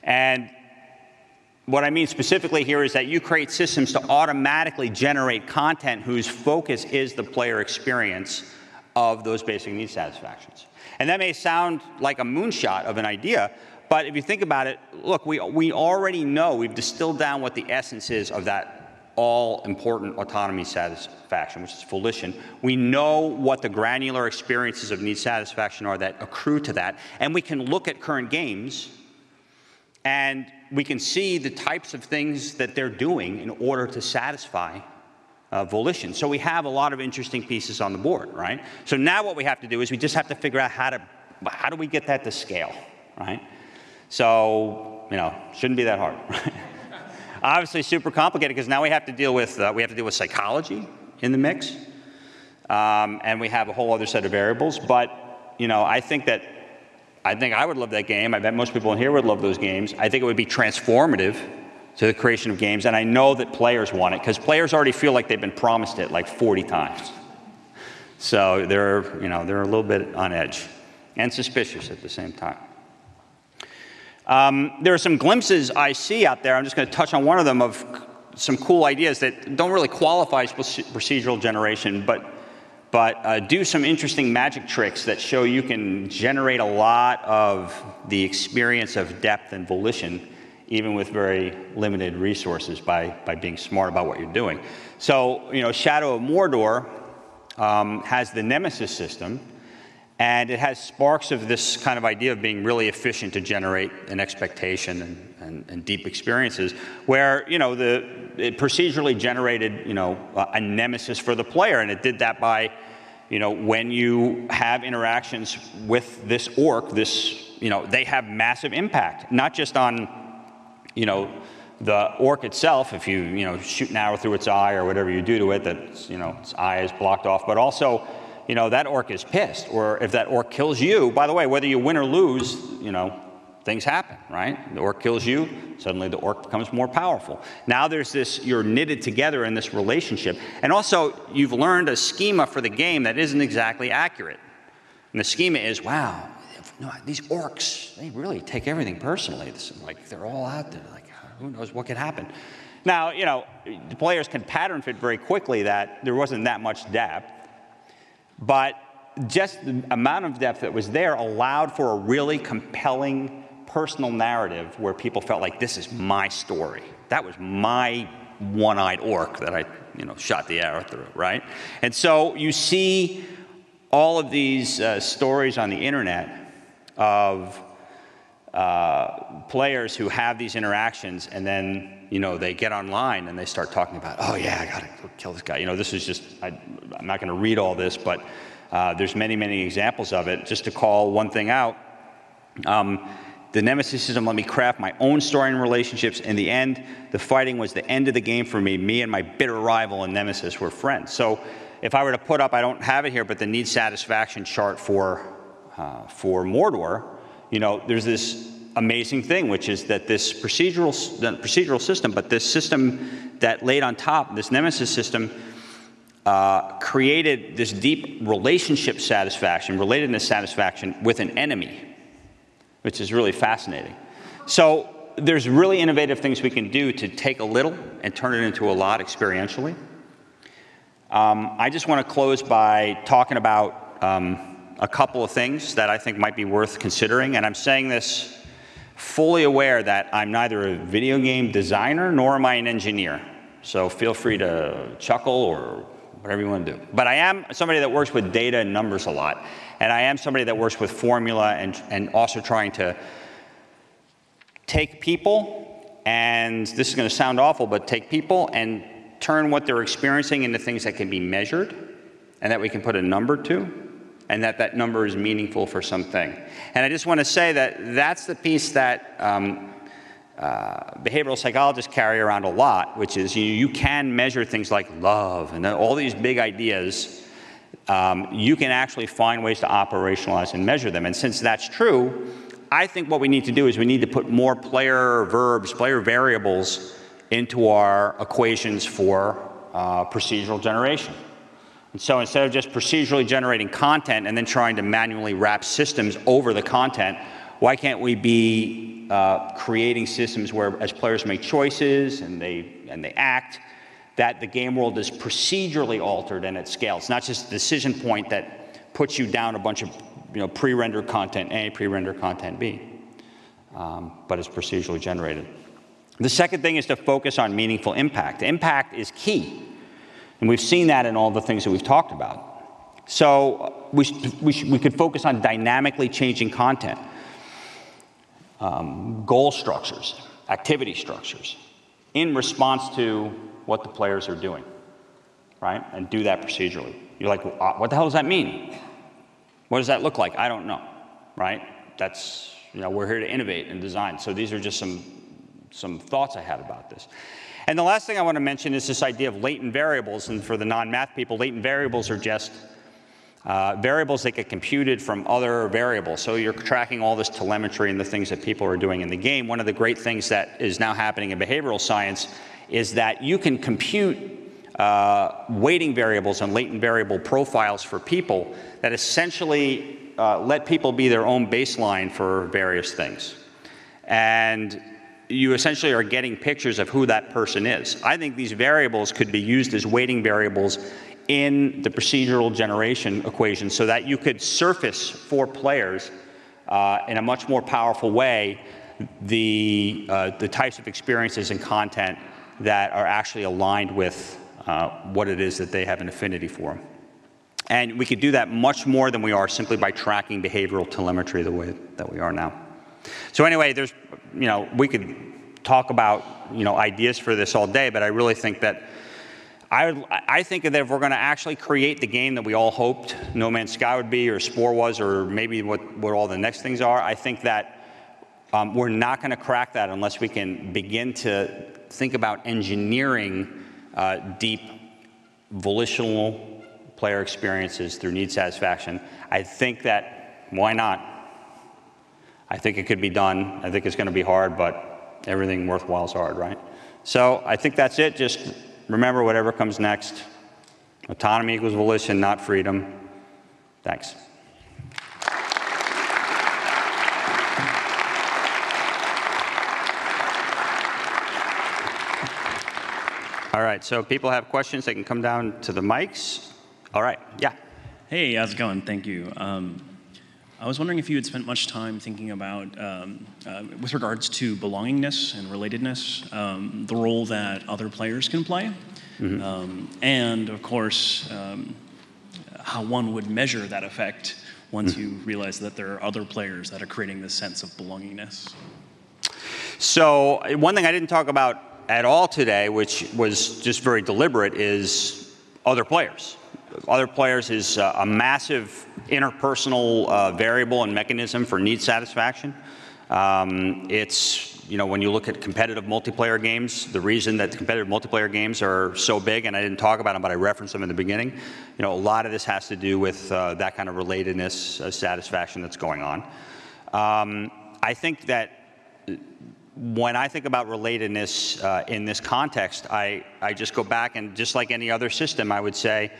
And what I mean specifically here is that you create systems to automatically generate content whose focus is the player experience of those basic need satisfactions. And that may sound like a moonshot of an idea, but if you think about it, look, we, we already know, we've distilled down what the essence is of that all important autonomy satisfaction, which is volition. We know what the granular experiences of need satisfaction are that accrue to that, and we can look at current games and we can see the types of things that they're doing in order to satisfy uh, volition. So we have a lot of interesting pieces on the board, right? So now what we have to do is we just have to figure out how to how do we get that to scale, right? So you know, shouldn't be that hard. Obviously, super complicated because now we have to deal with uh, we have to deal with psychology in the mix, um, and we have a whole other set of variables. But you know, I think that I think I would love that game. I bet most people in here would love those games. I think it would be transformative to the creation of games, and I know that players want it because players already feel like they've been promised it like 40 times. So they're, you know, they're a little bit on edge and suspicious at the same time. Um, there are some glimpses I see out there. I'm just going to touch on one of them of some cool ideas that don't really qualify as procedural generation, but but uh, do some interesting magic tricks that show you can generate a lot of the experience of depth and volition even with very limited resources by, by being smart about what you're doing. So, you know, Shadow of Mordor um, has the Nemesis system, and it has sparks of this kind of idea of being really efficient to generate an expectation and, and, and deep experiences, where, you know, the, it procedurally generated, you know, a nemesis for the player, and it did that by, you know, when you have interactions with this orc, this, you know, they have massive impact, not just on you know, the orc itself, if you, you know, shoot an arrow through its eye or whatever you do to it, that, you know, its eye is blocked off, but also, you know, that orc is pissed. Or if that orc kills you, by the way, whether you win or lose, you know, things happen, right? The orc kills you, suddenly the orc becomes more powerful. Now there's this, you're knitted together in this relationship. And also, you've learned a schema for the game that isn't exactly accurate. And the schema is, wow, these orcs, they really take everything personally. It's like they're all out there. Like, who knows what could happen? Now, you know, the players can pattern fit very quickly that there wasn't that much depth, but just the amount of depth that was there allowed for a really compelling personal narrative where people felt like this is my story. That was my one-eyed orc that I, you know, shot the arrow through, right? And so you see all of these uh, stories on the internet of uh, players who have these interactions and then you know they get online and they start talking about oh yeah i gotta kill this guy. You know this is just I, am not going to read all this but uh, there's many many examples of it. Just to call one thing out um, the nemesis system let me craft my own story and relationships. In the end the fighting was the end of the game for me. Me and my bitter rival and nemesis were friends. So if i were to put up i don't have it here but the need satisfaction chart for uh, for Mordor, you know, there's this amazing thing, which is that this procedural, procedural system, but this system that laid on top, this Nemesis system, uh, created this deep relationship satisfaction, relatedness satisfaction with an enemy, which is really fascinating. So there's really innovative things we can do to take a little and turn it into a lot experientially. Um, I just want to close by talking about um, a couple of things that I think might be worth considering, and I'm saying this fully aware that I'm neither a video game designer nor am I an engineer. So feel free to chuckle or whatever you want to do. But I am somebody that works with data and numbers a lot, and I am somebody that works with formula and, and also trying to take people, and this is going to sound awful, but take people and turn what they're experiencing into things that can be measured and that we can put a number to and that that number is meaningful for something. And I just want to say that that's the piece that um, uh, behavioral psychologists carry around a lot, which is you, you can measure things like love and all these big ideas. Um, you can actually find ways to operationalize and measure them. And since that's true, I think what we need to do is we need to put more player verbs, player variables into our equations for uh, procedural generation. And so instead of just procedurally generating content and then trying to manually wrap systems over the content, Why can't we be uh, creating systems where, as players make choices and they and they act, that the game world is procedurally altered and it scales, not just a decision point that puts you down a bunch of you know, pre-rendered content A, pre-rendered content B, um, but it's procedurally generated. The second thing is to focus on meaningful impact. Impact is key, and we've seen that in all the things that we've talked about. So we, we, we could focus on dynamically changing content, um, goal structures, activity structures, in response to what the players are doing, right? And do that procedurally. You're like, what the hell does that mean? What does that look like? I don't know, right? That's, you know, we're here to innovate and design. So these are just some, some thoughts I had about this. And the last thing I want to mention is this idea of latent variables. And for the non-math people, latent variables are just uh, variables that get computed from other variables. So you're tracking all this telemetry and the things that people are doing in the game. One of the great things that is now happening in behavioral science is that you can compute uh, weighting variables and latent variable profiles for people that essentially uh, let people be their own baseline for various things. And you essentially are getting pictures of who that person is. I think these variables could be used as weighting variables in the procedural generation equation so that you could surface for players uh, in a much more powerful way the, uh, the types of experiences and content that are actually aligned with uh, what it is that they have an affinity for. And we could do that much more than we are simply by tracking behavioral telemetry the way that we are now. So anyway, there's, you know, we could talk about, you know, ideas for this all day, but I really think that I, I think that if we're going to actually create the game that we all hoped No Man's Sky would be, or Spore was, or maybe what, what all the next things are, I think that um, we're not going to crack that unless we can begin to think about engineering uh, deep volitional player experiences through need satisfaction. I think that, why not? I think it could be done. I think it's going to be hard, but everything worthwhile is hard, right? So I think that's it. Just remember whatever comes next. Autonomy equals volition, not freedom. Thanks. All right, so if people have questions, they can come down to the mics. All right, yeah.
Hey, how's it going? Thank you. Um, I was wondering if you had spent much time thinking about, um, uh, with regards to belongingness and relatedness, um, the role that other players can play, mm-hmm. Um, and of course, um, how one would measure that effect once mm-hmm. you realize that there are other players that are creating this sense of belongingness.
So, one thing I didn't talk about at all today, which was just very deliberate, is other players. Other players is uh, a massive interpersonal uh, variable and mechanism for need satisfaction. Um, it's, you know, when you look at competitive multiplayer games, the reason that competitive multiplayer games are so big, and I didn't talk about them, but I referenced them in the beginning, you know, a lot of this has to do with uh, that kind of relatedness, uh, satisfaction that's going on. Um, I think that when I think about relatedness uh, in this context, I, I just go back and just like any other system, I would say,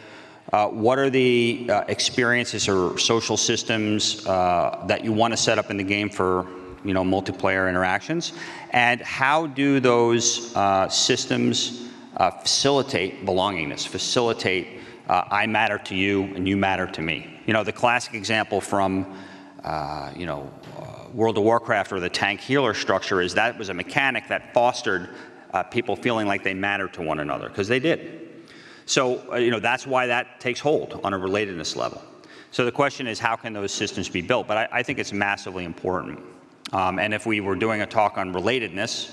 uh, what are the uh, experiences or social systems uh, that you want to set up in the game for you know, multiplayer interactions? And how do those uh, systems uh, facilitate belongingness, facilitate I matter to you and you matter to me? You know, the classic example from, you know, World of Warcraft or the tank healer structure is that was a mechanic that fostered people feeling like they mattered to one another, because they did. So, uh, you know, that's why that takes hold on a relatedness level. So the question is, how can those systems be built? But I, I think it's massively important. Um, and if we were doing a talk on relatedness,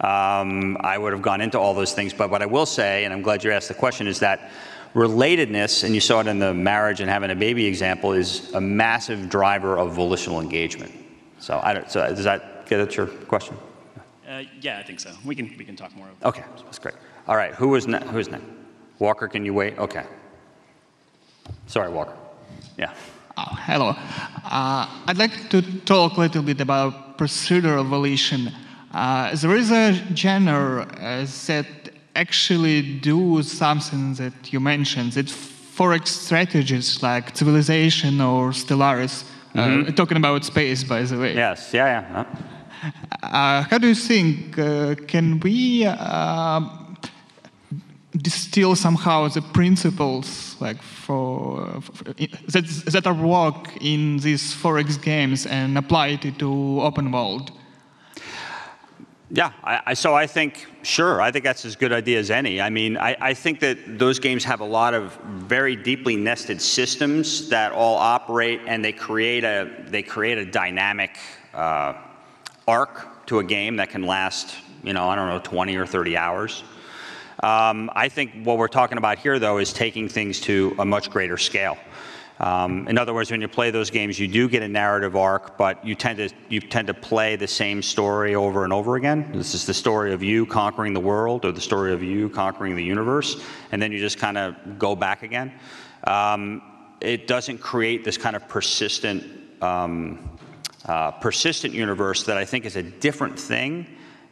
um, I would have gone into all those things. But what I will say, and I'm glad you asked the question, is that relatedness, and you saw it in the marriage and having a baby example, is a massive driver of volitional engagement. So, I don't, so does that get at your question?
Uh, yeah, I think so. We can we can talk more. About that.
Okay, that's great. All right, who is ne- who is next? Walker, can you wait? Okay. Sorry, Walker. Yeah.
Oh, hello. Uh, I'd like to talk a little bit about procedural volition. Uh, there is a genre uh, that actually do something that you mentioned, that 4X strategies like Civilization or Stellaris Uh, talking about space, by the way.
Yes, yeah, yeah.
Uh, how do you think uh, can we uh, distill somehow the principles like for, for that that are work in these 4X games and apply it to open world?
Yeah, I, I, so I think, sure, I think that's as good idea as any. I mean, I, I, think that those games have a lot of very deeply nested systems that all operate and they create a, they create a dynamic uh, arc to a game that can last, you know, I don't know, 20 or 30 hours. Um, I think what we're talking about here, though, is taking things to a much greater scale. Um, in other words, when you play those games, you do get a narrative arc, but you tend to you tend to play the same story over and over again. This is the story of you conquering the world, or the story of you conquering the universe, and then you just kind of go back again. Um, it doesn't create this kind of persistent um, uh, persistent universe that I think is a different thing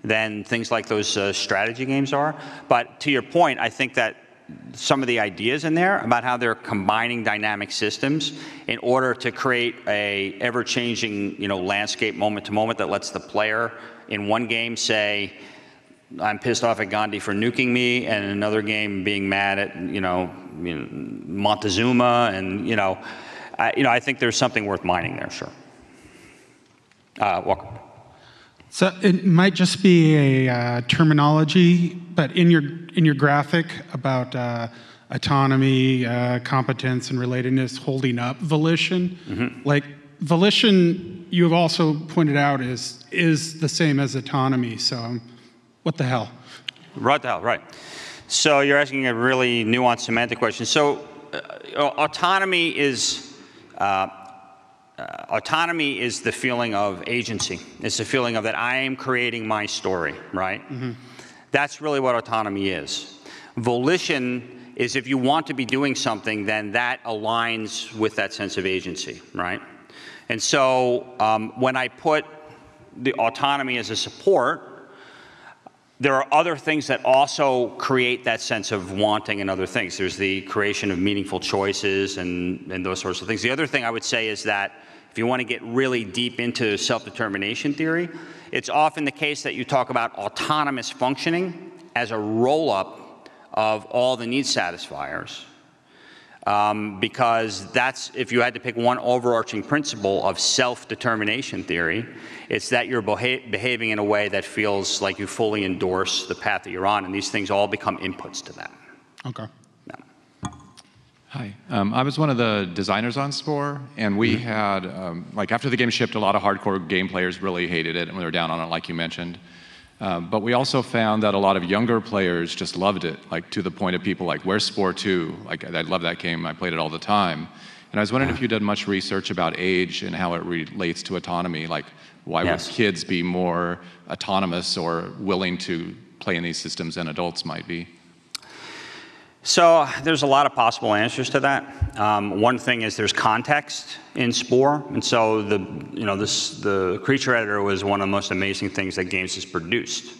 than things like those uh, strategy games are. But to your point, I think that some of the ideas in there about how they're combining dynamic systems in order to create a ever-changing you know landscape moment to moment that lets the player in one game say I'm pissed off at Gandhi for nuking me, and in another game being mad at you know, Montezuma, and you know, I, you know I think there's something worth mining there, sure. Uh, Walker.
So it might just be a uh, terminology, but in your in your graphic about uh, autonomy, uh, competence, and relatedness holding up volition, mm-hmm. like volition, you have also pointed out is is the same as autonomy. So, um, what the hell?
Right the hell, right. So you're asking a really nuanced semantic question. So uh, autonomy is uh, autonomy is the feeling of agency. It's the feeling of that I am creating my story, right? Mm-hmm. That's really what autonomy is. Volition is if you want to be doing something, then that aligns with that sense of agency, right? And so um, when I put the autonomy as a support, there are other things that also create that sense of wanting and other things. There's the creation of meaningful choices and, and those sorts of things. The other thing I would say is that if you want to get really deep into self-determination theory, it's often the case that you talk about autonomous functioning as a roll-up of all the need satisfiers. Um, because that's, if you had to pick one overarching principle of self-determination theory, it's that you're beha behaving in a way that feels like you fully endorse the path that you're on, and these things all become inputs to that.
Okay.
Hi. Um, I was one of the designers on Spore, and we mm-hmm. had, um, like, after the game shipped, a lot of hardcore game players really hated it, and we were down on it, like you mentioned. Um, but we also found that a lot of younger players just loved it, like, to the point of people like, where's Spore 2? Like, I love that game, I played it all the time. And I was wondering if you did much research about age and how it relates to autonomy. Like, why yes. would kids be more autonomous or willing to play in these systems than adults might be?
So there's a lot of possible answers to that. Um, one thing is there's context in Spore, and so the you know this the creature editor was one of the most amazing things that games has produced,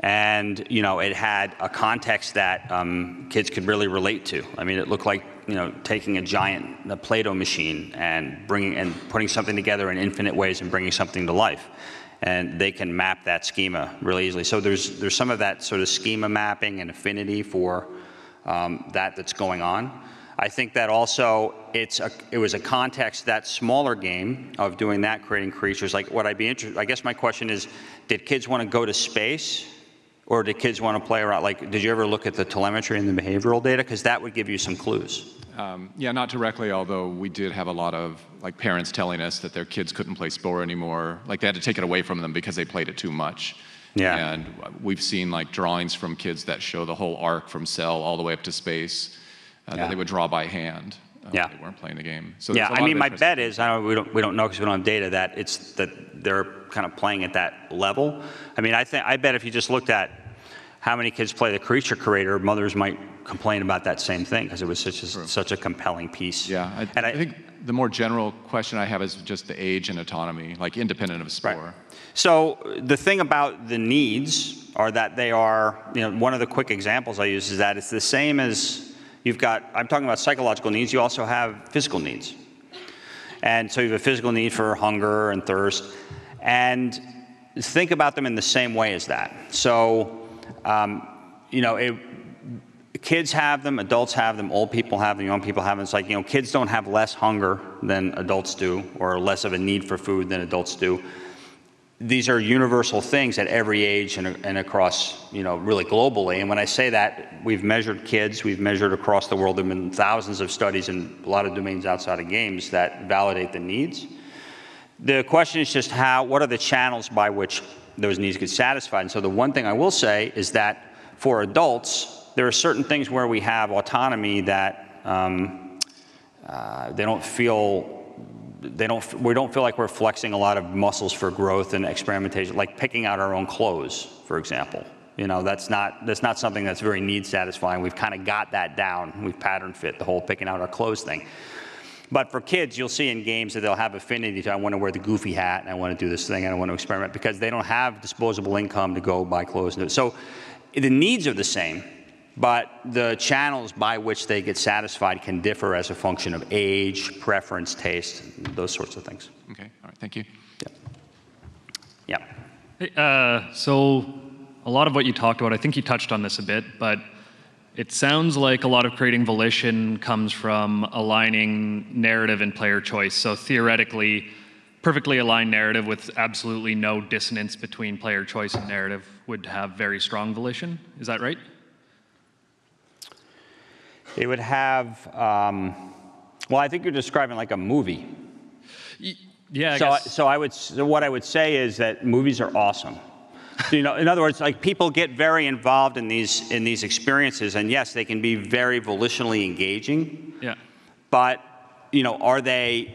and you know it had a context that um, kids could really relate to. I mean, it looked like you know taking a giant a Play-Doh machine and bringing and putting something together in infinite ways and bringing something to life and they can map that schema really easily. So there's there's some of that sort of schema mapping and affinity for um, that that's going on. I think that also it's a, it was a context that smaller game of doing that, creating creatures. Like what I'd be interested. I guess my question is, did kids want to go to space, or did kids want to play around? Like, did you ever look at the telemetry and the behavioral data? Because that would give you some clues.
Um, yeah, not directly. Although we did have a lot of like parents telling us that their kids couldn't play Spore anymore. Like they had to take it away from them because they played it too much.
Yeah.
And we've seen like drawings from kids that show the whole arc from cell all the way up to space uh, yeah. that they would draw by hand. Uh,
yeah.
They weren't playing the game. So
yeah, I mean, my bet is, I don't, we don't, we don't know because we don't have data, that it's that they're kind of playing at that level. I mean, I think, I bet if you just looked at how many kids play the creature creator, mothers might complain about that same thing because it was such a, such a compelling piece.
Yeah, I, and I, I, think the more general question I have is just the age and autonomy, like independent of a Spore. Right.
So the thing about the needs are that they are, you know, one of the quick examples I use is that it's the same as you've got, I'm talking about psychological needs, you also have physical needs. And so you have a physical need for hunger and thirst. And think about them in the same way as that. So, um, you know, it, kids have them, adults have them, old people have them, young people have them. It's like, you know, kids don't have less hunger than adults do, or less of a need for food than adults do. These are universal things at every age and, and across, you know, really globally. And when I say that, we've measured kids, we've measured across the world. There have been thousands of studies in a lot of domains outside of games that validate the needs. The question is just how, what are the channels by which those needs get satisfied? And so the one thing I will say is that for adults, there are certain things where we have autonomy that um, uh, they don't feel they don't we don't feel like we're flexing a lot of muscles for growth and experimentation like picking out our own clothes for example. You know that's not that's not something that's very need satisfying. We've kind of got that down. We've pattern fit the whole picking out our clothes thing. But for kids, you'll see in games that they'll have affinity to, I want to wear the goofy hat, and I want to do this thing, and I want to experiment, because they don't have disposable income to go buy clothes. So the needs are the same, but the channels by which they get satisfied can differ as a function of age, preference, taste, those sorts of things.
Okay, all right, thank you.
Yeah.
Hey, uh, so a lot of what you talked about, I think you touched on this a bit, but it sounds like a lot of creating volition comes from aligning narrative and player choice. So theoretically, perfectly aligned narrative with absolutely no dissonance between player choice and narrative would have very strong volition. Is that right?
It would have, um, well, I think you're describing like a movie.
Yeah, I
so,
guess.
so I would, so what I would say is that movies are awesome. You know, in other words, like people get very involved in these in these experiences, and yes, they can be very volitionally engaging.
Yeah.
But you know, are they?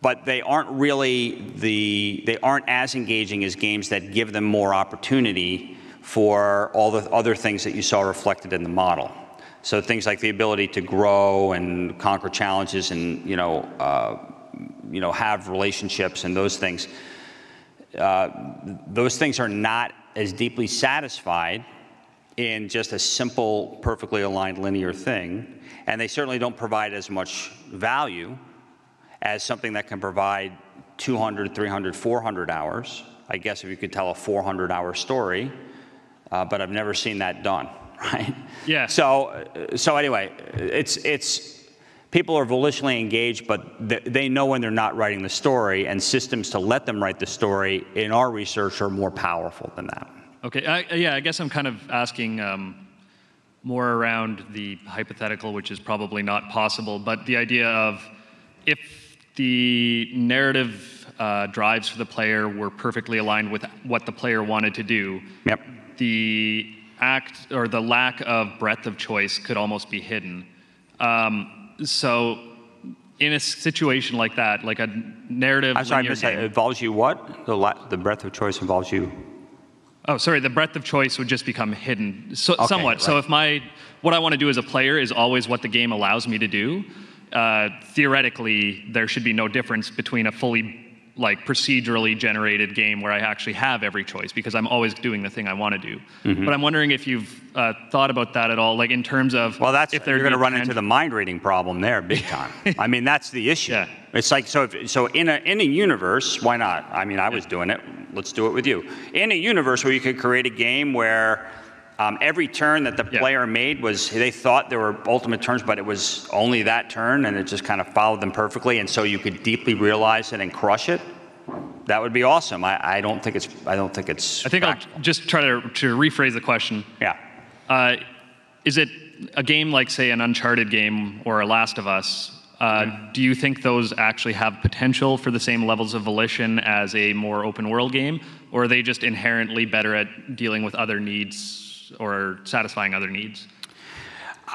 But they aren't really the they aren't as engaging as games that give them more opportunity for all the other things that you saw reflected in the model. So things like the ability to grow and conquer challenges, and you know, uh, you know, have relationships and those things uh, those things are not as deeply satisfied in just a simple, perfectly aligned linear thing, and they certainly don't provide as much value as something that can provide 200, 300, 400 hours. I guess if you could tell a 400 hour story, uh, but I've never seen that done, right?
Yeah.
So, so anyway, it's, it's, people are volitionally engaged, but they know when they're not writing the story, and systems to let them write the story in our research are more powerful than that.
Okay, I, yeah, I guess I'm kind of asking um, more around the hypothetical, which is probably not possible, but the idea of if the narrative uh, drives for the player were perfectly aligned with what the player wanted to do,
yep.
the act or the lack of breadth of choice could almost be hidden. Um, so in a situation like that, like a narrative.
I'm sorry, I missed that. It involves you what? The, la- the breadth of choice involves you.
Oh, sorry. The breadth of choice would just become hidden, so, okay, somewhat. Right. So if my what I want to do as a player is always what the game allows me to do, uh, theoretically there should be no difference between a fully like procedurally generated game where I actually have every choice because I'm always doing the thing I want to do. Mm-hmm. But I'm wondering if you've uh, thought about that at all, like in terms of
well, that's
if
they're going to run into the mind reading problem there, big time. I mean, that's the issue.
Yeah.
It's like so. If, so in a in a universe, why not? I mean, I was doing it. Let's do it with you. In a universe where you could create a game where um, every turn that the
Yeah.
player made was they thought there were ultimate turns, but it was only that turn, and it just kind of followed them perfectly, and so you could deeply realize it and crush it. That would be awesome. I, I don't think it's. I don't think it's.
I think I'll just try to, to rephrase the question.
Yeah.
Uh, is it a game like, say, an Uncharted game or a Last of Us? Uh,
Mm-hmm.
Do you think those actually have potential for the same levels of volition as a more open world game, or are they just inherently better at dealing with other needs or satisfying other needs?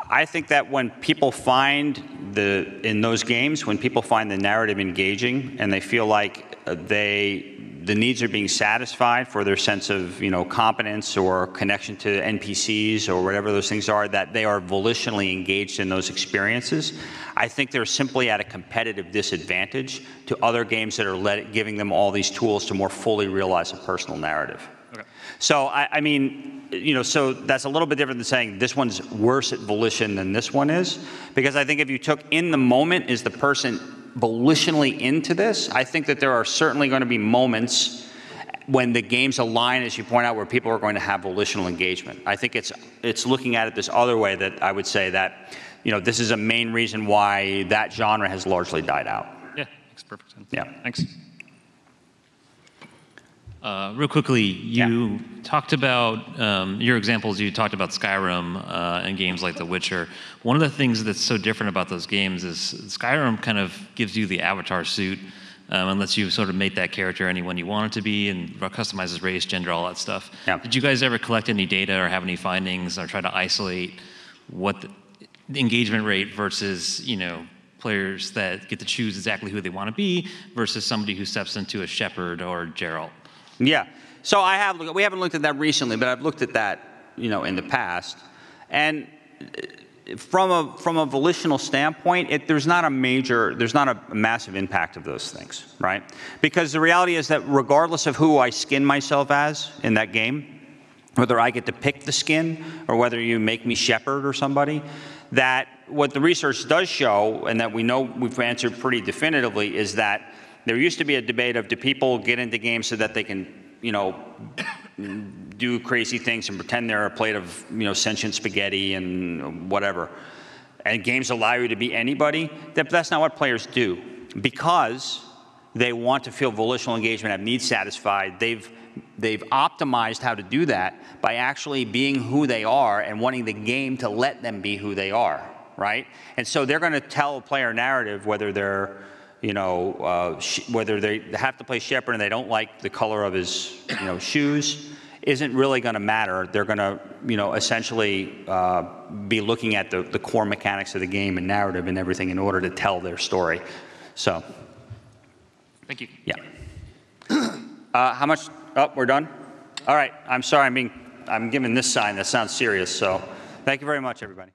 I think that when people find the in those games, when people find the narrative engaging and they feel like uh, they the needs are being satisfied for their sense of you know competence or connection to NPCs or whatever those things are, that they are volitionally engaged in those experiences. I think they're simply at a competitive disadvantage to other games that are let, giving them all these tools to more fully realize a personal narrative.
Okay.
So I, I mean, you know, so that's a little bit different than saying this one's worse at volition than this one is, because I think if you took in the moment, is the person volitionally into this. I think that there are certainly going to be moments when the games align, as you point out, where people are going to have volitional engagement. I think it's it's looking at it this other way that I would say that, you know, this is a main reason why that genre has largely died out.
Yeah, makes perfect sense.
Yeah.
Thanks.
Uh, real quickly, you talked about um, your examples. You talked about Skyrim uh, and games like The Witcher. One of the things that's so different about those games is Skyrim kind of gives you the avatar suit um, and lets you sort of make that character anyone you want it to be and customizes race, gender, all that stuff.
Yeah.
Did you guys ever collect any data or have any findings or try to isolate what the, the engagement rate versus you know players that get to choose exactly who they want to be versus somebody who steps into a Shepard or Geralt?
Yeah. So I have. We haven't looked at that recently, but I've looked at that, you know, in the past, and uh, from a from a volitional standpoint, it, there's not a major, there's not a massive impact of those things, right? Because the reality is that regardless of who I skin myself as in that game, whether I get to pick the skin or whether you make me Shepard or somebody, that what the research does show, and that we know we've answered pretty definitively, is that there used to be a debate of do people get into games so that they can, you know, do crazy things and pretend they're a plate of, you know, sentient spaghetti and whatever. And games allow you to be anybody. That, that's not what players do. Because they want to feel volitional engagement, have needs satisfied, they've they've optimized how to do that by actually being who they are and wanting the game to let them be who they are, right? And so they're going to tell a player narrative whether they're you know, uh, sh- whether they have to play Shepard and they don't like the color of his, you know, shoes, isn't really going to matter. They're going to, you know, essentially uh, be looking at the, the core mechanics of the game and narrative and everything in order to tell their story. So,
Thank you.
yeah. Uh, how much? Oh, we're done. All right. I'm sorry. I'm being, I'm giving this sign that sounds serious. So, thank you very much, everybody.